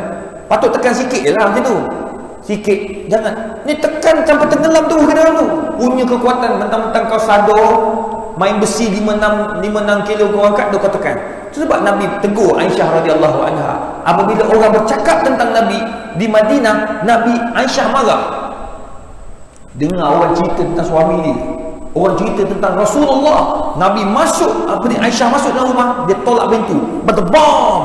Patut tekan sikit je lah macam tu. Sikit. Jangan. Ni tekan sampai tenggelam tu ke dalam tu. Punya kekuatan mentang-mentang kau sadar main besi 56 56 kilo kau angkat tu kau tekan itu sebab Nabi tegur Aisyah radhiyallahu anha. Apabila orang bercakap tentang Nabi di Madinah Nabi Aisyah marah. Dengar orang cerita tentang suami dia. Orang cerita tentang Rasulullah. Nabi masuk apa ni Aisyah masuk dalam rumah dia tolak pintu. Berdebam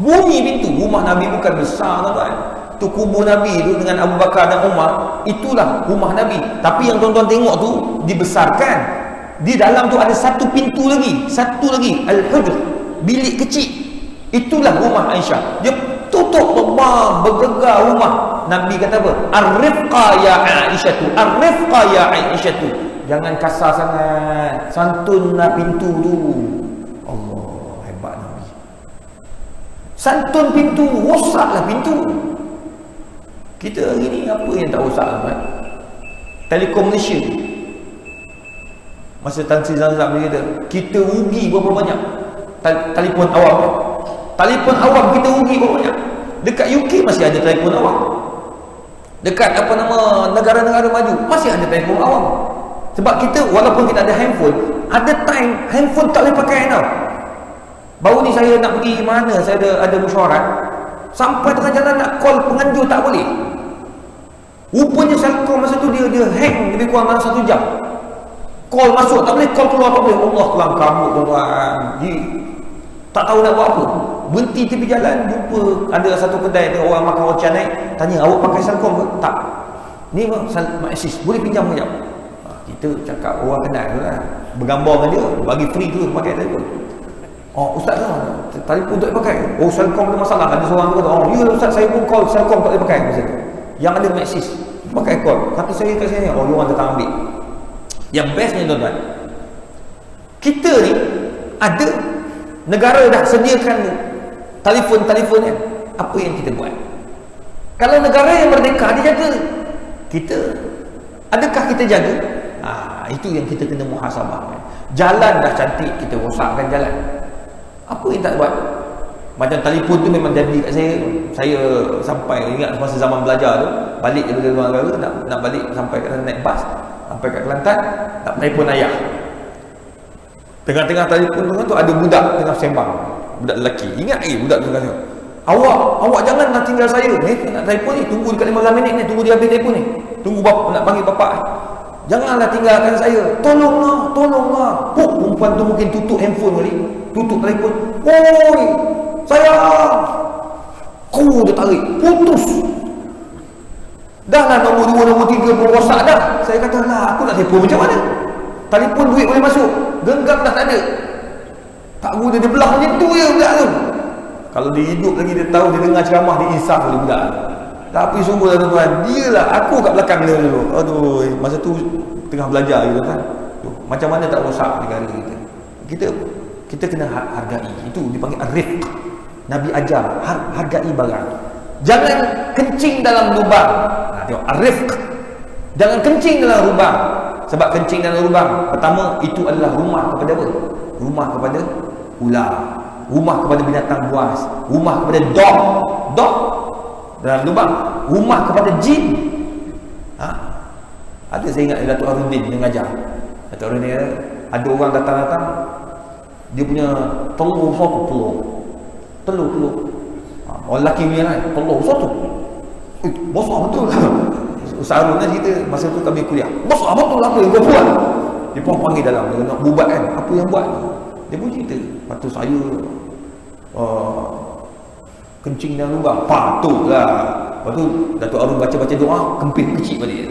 bunyi pintu. Rumah Nabi bukan besar tuan-tuan. Tu kubur Nabi tu dengan Abu Bakar dan Umar itulah rumah Nabi. Tapi yang tuan-tuan tengok tu dibesarkan di dalam tu ada satu pintu lagi satu lagi Al-Hujr bilik kecil. Itulah rumah Aisyah. Dia tutup bebam bergegar rumah. Nabi kata apa? Ar-Rifqa ya Aisyah tu Ar-Rifqa ya Aisyah tu Jangan kasar sangat. Santunlah pintu tu. Allah hebat Nabi. Santun pintu Rosaklah pintu. Kita hari ni apa yang tak rosak kan? Telekom Malaysia Masa Tan Sri Zamzam dia kata Kita rugi berapa banyak? Telefon awam Telefon awam kita rugi berapa banyak? Dekat UK masih ada telefon awam. Dekat apa nama negara-negara maju Masih ada telefon awam. Sebab kita walaupun kita ada handphone Ada time handphone tak boleh pakai tau. Baru ni saya nak pergi mana Saya ada ada mesyuarat. Sampai tengah jalan nak call penganjur tak boleh. Rupanya Selcom masa tu dia dia hang lebih kurang dalam satu jam Call masuk tak boleh Call keluar tak boleh. Allah kelam kamu tuan-tuan Tak tahu nak buat apa. Berhenti tepi jalan Jumpa ada satu kedai Ada orang makan rocah naik Tanya awak pakai Selcom ke? Tak. Ni Mak Aziz Boleh pinjam ke? kita cakap orang kenal tu lah. Bergambar dengan dia bagi free tu pakai telefon. Oh ustaz tu telefon tak pakai. Oh Selcom ada masalah. Ada seorang tu oh ya ustaz saya pun call Selcom tak boleh pakai. Tu yang ada Maxis pakai call. Kata saya kat sini. Oh orang datang ambil yang bestnya tuan-tuan. Kita ni ada negara dah sediakan telefon-telefon ni apa yang kita buat. Kalau negara yang merdeka dia jaga. Kita adakah kita jaga? Ha, itu yang kita kena muhasabah. Jalan dah cantik kita rosakkan jalan. Apa yang tak buat? Macam telefon tu memang jadi kat saya. Saya sampai ingat masa zaman belajar tu balik dari luar negara nak, nak balik sampai kat naik bas sampai kat Kelantan nak telefon ayah. Tengah-tengah telefon tu ada budak tengah sembang. Budak lelaki. Ingat lagi budak tu tengah awak awak janganlah tinggal saya ni. Nak telefon ni tunggu dekat 15 minit ni tunggu dia habis telefon ni. Tunggu bapa nak panggil bapak janganlah tinggalkan saya. Tolonglah tolonglah. Puk, perempuan tu mungkin tutup handphone kali. Tutup telefon. Oi saya. Ku dia tarik. Putus dah lah nombor dua nombor tiga pun rosak dah. Saya kata lah aku nak telefon macam mana? Telefon duit boleh masuk. Genggam dah tak ada. Tak guna dia belah macam tu je budak tu. Kalau dia hidup lagi dia tahu dia dengar ceramah dia insaf oleh budak tapi sungguh lah tuan-tuan dia lah aku kat belakang dia dulu. Aduh masa tu tengah belajar gitu kan macam mana tak rosak negara kita? Kita kita kena hargai. Itu dipanggil arif Nabi ajar har hargai barang jangan kencing dalam lubang. Nah, tengok arif jangan kencing dalam lubang. Sebab kencing dalam lubang pertama itu adalah rumah kepada apa? Rumah kepada ular. Rumah kepada binatang buas. Rumah kepada dog. Dog dalam lubang. Rumah kepada jin. Ha? ada saya ingat Datuk Arudin dia mengajar. Datuk Arudin dia ada orang datang-datang dia punya telur satu telur. Telur telur. ha, orang lelaki punya kan telur satu eh, besar betul. Ustaz Arun kan cerita masa tu kami kuliah. Besar betul apa yang kau buat. Dia pun panggil dalam dia nak bubat kan apa yang buat dia pun cerita lepas tu saya uh, kencing dalam lubang. Patutlah. Lepas tu Datuk Arun baca-baca doa kempit kecil balik.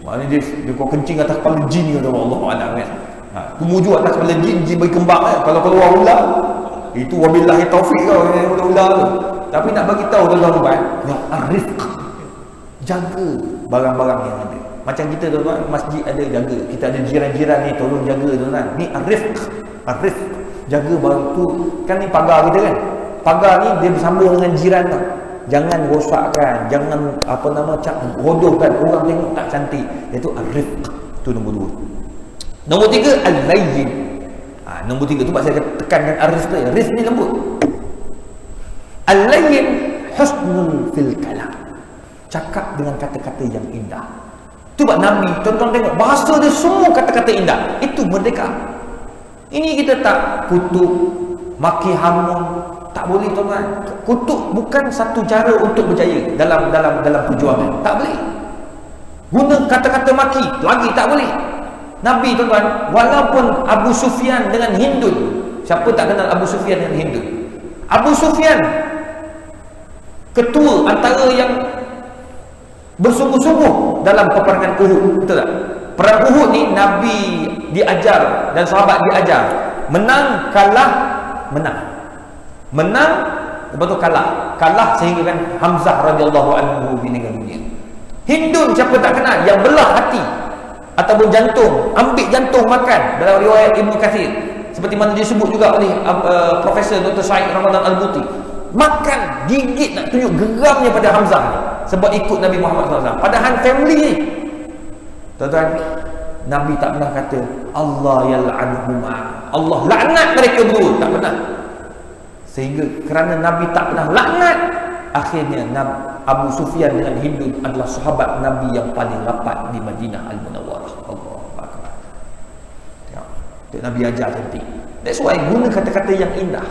Maknanya dia, dia kau kencing atas kepala jin kata Allah Allah kan? Ha, kemuju atas kepala jin jin bagi kembang kan kalau keluar ular. Itu wabillahi taufik kau yang ular tu tapi nak bagi tahu lubang yang arif jaga barang-barang yang ada. Macam kita tuan-tuan masjid ada jaga. Kita ada jiran-jiran ni tolong jaga tuan-tuan. Ni arif arif jaga barang tu. Kan ni pagar kita kan? Pagar ni dia bersambung dengan jiran tu jangan rosakkan jangan apa nama cak rodohkan. Orang tengok tak cantik. Iaitu arif tu nombor dua. Nombor tiga al-layyin. Ha, nombor tiga tu pasal saya tekankan arif tu. Arif ni lembut al-layyin husnul fil kalam. Cakap dengan kata-kata yang indah. Tu buat Nabi tuan-tuan tengok bahasa dia semua kata-kata indah. Itu merdeka. Ini kita tak kutuk maki hamun tak boleh tuan-tuan. Kutuk bukan satu cara untuk berjaya dalam dalam dalam perjuangan. Tak boleh. Guna kata-kata maki lagi tak boleh. Nabi tuan-tuan walaupun Abu Sufyan dengan Hindun. Siapa tak kenal Abu Sufyan dengan Hindun? Abu Sufyan ketua antara yang bersungguh-sungguh dalam peperangan Uhud betul tak? Perang Uhud ni Nabi diajar dan sahabat diajar menang kalah menang. Menang lepas tu kalah. Kalah sehingga kan Hamzah radhiyallahu anhu meninggal dunia. Hindun siapa tak kenal? Yang belah hati ataupun jantung ambil jantung makan. Dalam riwayat Ibnu Kathir seperti mana disebut juga oleh uh, Profesor Dr. Syed Ramadan Al-Buti makan gigit nak tunjuk geramnya pada Hamzah ni. Sebab ikut Nabi Muhammad SAW padahal family ni. Tuan-tuan Nabi tak pernah kata Allah yal'anhuma Allah laknat mereka berdua. Tak pernah. Sehingga kerana Nabi tak pernah laknat akhirnya Abu Sufyan dengan Hindu adalah sahabat Nabi yang paling rapat di Madinah Al-Munawwarah. Allah Akbar. Ya. Nabi ajar cantik. That's why guna kata-kata yang indah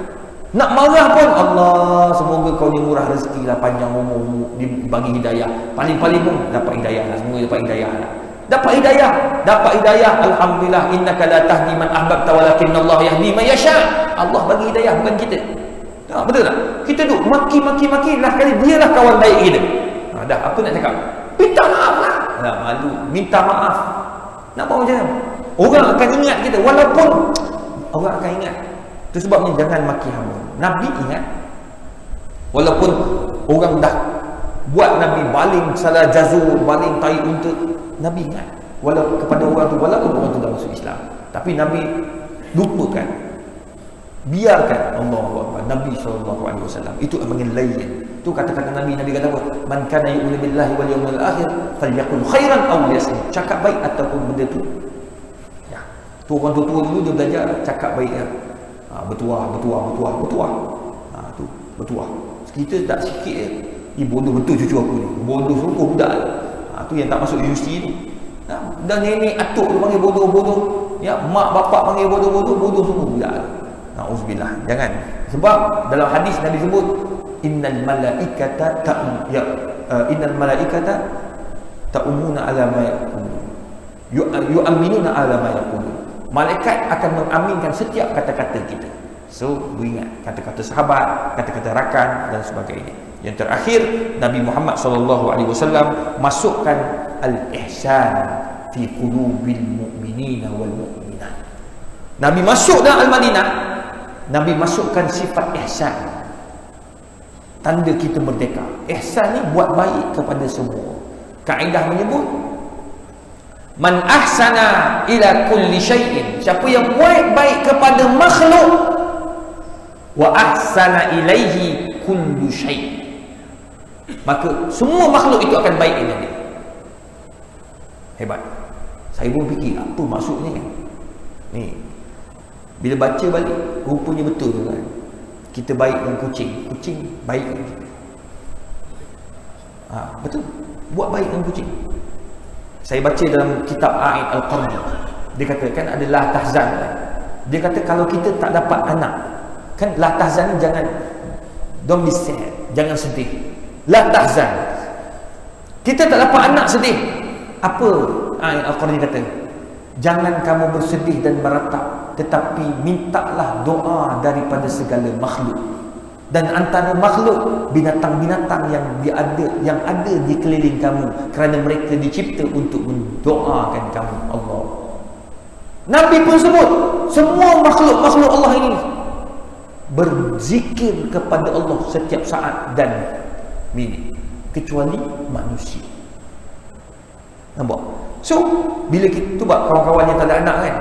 nak marah pun Allah semoga kau ni murah rezeki lah panjang umur dibagi hidayah. Paling-paling pun dapat hidayah lah semua dapat hidayah lah. Dapat hidayah dapat hidayah Alhamdulillah innaka la tahdi man ahbabta walakin Allah yahdi man yasha. Allah bagi hidayah bukan kita. Tak, betul tak? kita duduk maki-maki-maki lah kali dia lah kawan baik kita. Ha, dah apa nak cakap? Minta maaf lah. Nah, malu. Minta maaf. Nak buat macam mana? Orang akan ingat kita walaupun orang akan ingat itu sebabnya jangan maki hamba. Nabi ingat? Walaupun orang dah buat Nabi baling salah jazur, baling tai untuk Nabi ingat? Walaupun kepada orang tu walaupun orang tu dah masuk Islam. Tapi Nabi lupakan. Biarkan Allah Nabi SAW itu amangan lain. Itu kata-kata Nabi Nabi kata apa? Man kana yu'minu billahi wal yawmil akhir falyakul khairan aw liyasmut cakap baik ataupun benda tu. Ya. Tu orang tua-tua dulu dia belajar cakap baik. ya ha, bertuah, bertuah, bertuah, bertuah. Ha, tu, bertuah. Kita tak sikit eh. Ni bodoh betul cucu aku ni. Bodoh sungguh budak. Ha, tu yang tak masuk universiti tu. Ha, dan nenek atuk tu panggil bodoh-bodoh. Ya, mak bapak panggil bodoh-bodoh, bodoh sungguh budak. Nauzubillah. Jangan. Sebab dalam hadis Nabi sebut innal malaikata ta ya uh, innal malaikata ta'umuna ala ma. Yu'minuna ala ma yaqulu. Malaikat akan mengaminkan setiap kata-kata kita. So, ingat kata-kata sahabat, kata-kata rakan dan sebagainya. Yang terakhir, Nabi Muhammad sallallahu alaihi wasallam masukkan al-ihsan fi qulubil mu'minina wal mu'minat. Nabi masuk dalam Al-Madinah, Nabi masukkan sifat ihsan. Tanda kita merdeka. Ihsan ni buat baik kepada semua. Kaedah menyebut Man ahsana ila kulli syai'in. Siapa yang buat baik kepada makhluk wa ahsana ilaihi kullu syai'. Maka semua makhluk itu akan baik dengan dia. Hebat. Saya pun fikir apa maksudnya Ni. Bila baca balik rupanya betul kan. Kita baik dengan kucing, kucing baik dengan kita. Ha, betul. Buat baik dengan kucing. Saya baca dalam kitab A'id Al-Qarni. Dia katakan adalah tahzan. Dia kata kalau kita tak dapat anak, kan la tahzan jangan don't be sad, jangan sedih. La tahzan. Kita tak dapat anak sedih. Apa A'id Al-Qarni kata? Jangan kamu bersedih dan meratap, tetapi mintalah doa daripada segala makhluk dan antara makhluk binatang-binatang yang ada yang ada di keliling kamu kerana mereka dicipta untuk mendoakan kamu Allah. Nabi pun sebut semua makhluk-makhluk Allah ini berzikir kepada Allah setiap saat dan minit kecuali manusia. Nampak? So bila kita tu buat kawan-kawan yang tak ada anak kan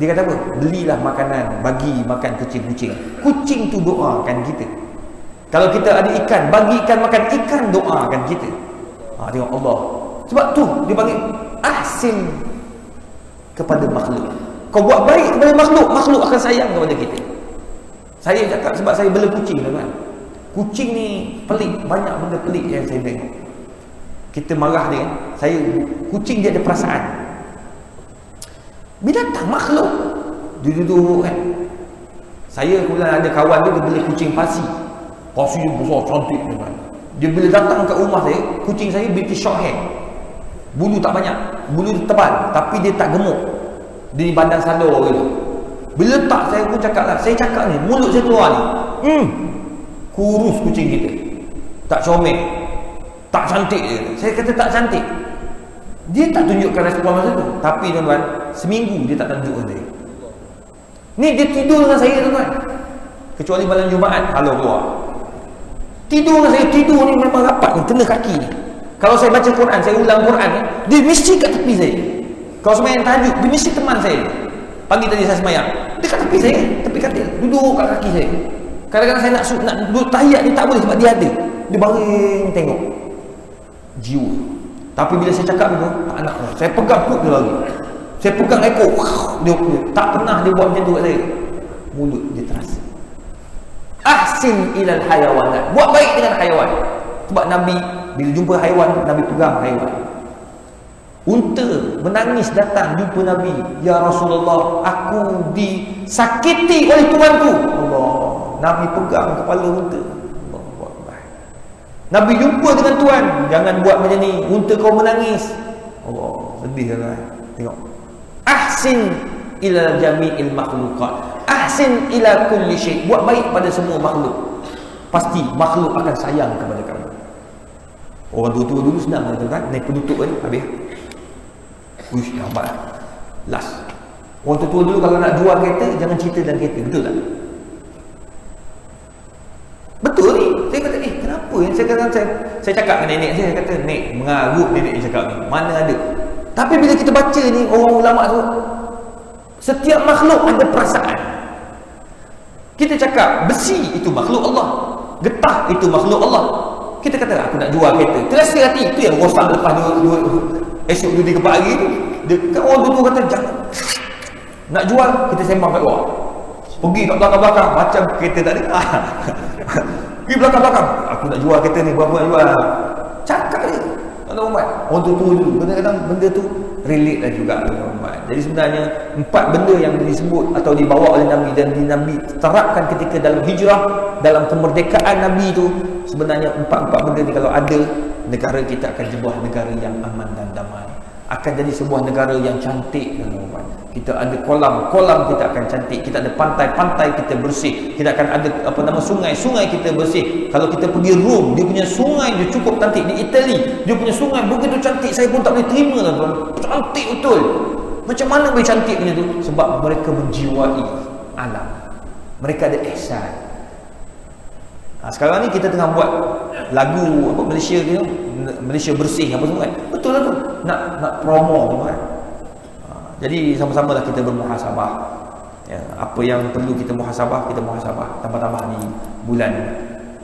dia kata apa? Belilah makanan Bagi makan kucing-kucing. Kucing tu doakan kita. Kalau kita ada ikan Bagi ikan makan Ikan doakan kita. Ha, Tengok Allah. Sebab tu dia panggil Ahsin Kepada makhluk. Kau buat baik kepada makhluk Makhluk akan sayang kepada kita. Saya cakap sebab saya bela kucing kan? Kucing ni pelik Banyak benda pelik yang saya tengok. Kita marah dia Saya Kucing dia ada perasaan binatang makhluk. Dia duduk kan. Saya kemudian ada kawan dia dia beli kucing pasi pasi dia besar cantik kan. dia bila datang ke rumah saya kucing saya British short hair. Bulu tak banyak bulu tebal tapi dia tak gemuk. Dia ni badan sadar gitu. Bila letak saya pun cakap lah saya cakap ni mulut saya keluar ni. Hmm. Kurus kucing kita. Tak comel. Tak cantik dia. Saya kata tak cantik dia tak tunjukkan respon masa tu. Tapi tuan-tuan seminggu dia tak tunjukkan dia ni. Dia tidur dengan saya tuan-tuan. Kecuali malam Jumaat halo keluar. Tidur dengan saya tidur ni memang rapat ni kena kaki ni. Kalau saya baca Quran saya ulang Quran ni dia mesti kat tepi saya. Kalau semayang tajuk dia mesti teman saya. Pagi tadi saya semayang. Dia kat tepi saya tepi katil. Duduk kat kaki saya. Kadang-kadang saya nak, nak duduk tahiyat ni tak boleh sebab dia ada. Dia baring tengok. Jiwa tapi bila saya cakap itu tak nak. Saya pegang perut dia lagi. Saya pegang ekor dia, dia, tak pernah dia buat macam tu kat saya. Mulut dia terasa. Ahsin ilal hayawanat. Buat baik dengan hayawan sebab Nabi bila jumpa haiwan Nabi pegang haiwan. Unta menangis datang jumpa Nabi Ya Rasulullah aku disakiti oleh tuanku Allah Nabi pegang kepala unta Nabi jumpa dengan Tuhan. Jangan buat macam ni. Unta kau menangis. Allah Sedih kan? Tengok. Ahsin ila jami'il makhlukat Ahsin ila kulli syait Buat baik pada semua makhluk. Pasti makhluk akan sayang kepada kamu. Orang tua-tua dulu senang kan Naik penutup kan Habis. Uish lambat Last. Orang tua-tua dulu kalau nak jual kereta Jangan cerita dalam kereta. Betul tak? Betul. Ni Saya kata eh kenapa yang saya kata saya, saya cakap dengan nenek saya, saya kata nek mengarut nenek yang cakap ni. Mana ada? Tapi bila kita baca ni orang ulama tu Setiap makhluk ada perasaan. Kita cakap besi itu makhluk Allah. Getah itu makhluk Allah. Kita kata aku nak jual kereta. Terasa hati itu yang rosak lepas dua, dua, Esok dua tiga hari tu. Dia, kan orang dulu kata jangan. Nak jual kita sembang kat luar Pergi kat belakang-belakang Macam kereta tak ada Pergi belakang-belakang Aku nak jual kereta ni Berapa nak jual. Cakap je. Tuan Umat Orang tua-tua dulu Kadang-kadang benda tu Relate lah juga Tuan Umat jadi sebenarnya empat benda yang disebut atau dibawa oleh Nabi dan di Nabi terapkan ketika dalam hijrah dalam kemerdekaan Nabi itu sebenarnya empat-empat benda ni kalau ada negara kita akan sebuah negara yang aman dan damai akan jadi sebuah negara yang cantik dan kita ada kolam kolam kita akan cantik. Kita ada pantai pantai kita bersih. Kita akan ada apa nama sungai. Sungai kita bersih. Kalau kita pergi Rom dia punya sungai dia cukup cantik. Di Itali dia punya sungai begitu cantik saya pun tak boleh terima tuan cantik betul. Macam mana boleh cantik punya tu? Sebab mereka menjiwai alam. Mereka ada ihsan. Ha, sekarang ni kita tengah buat lagu apa Malaysia gitu Malaysia bersih apa semua kan? Betul lah tu nak nak promo tu kan jadi sama-sama lah kita bermuhasabah. Ya, apa yang perlu kita muhasabah, kita muhasabah. Tambah-tambah di bulan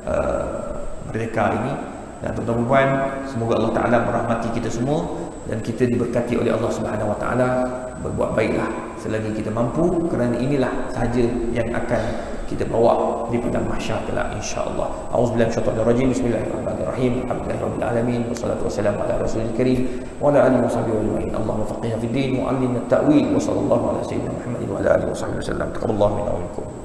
uh, merdeka ini. Dan tuan-tuan puan, semoga Allah Ta'ala merahmati kita semua dan kita diberkati oleh Allah Subhanahu Wa Ta'ala berbuat baiklah selagi kita mampu kerana inilah sahaja yang akan kita bawa di padang mahsyar kelak insyaallah. Auzubillahi minasyaitonir rajim. Bismillahirrahmanirrahim. Alhamdulillahirabbil alamin wassalatu wassalamu ala rasulil karim wa ala alihi washabihi ajma'in. Allahumma faqihna fid din wa 'allimna at-ta'wil wa sallallahu ala sayyidina Muhammad wa ala alihi washabihi wasallam. Taqabbalallahu minna wa minkum.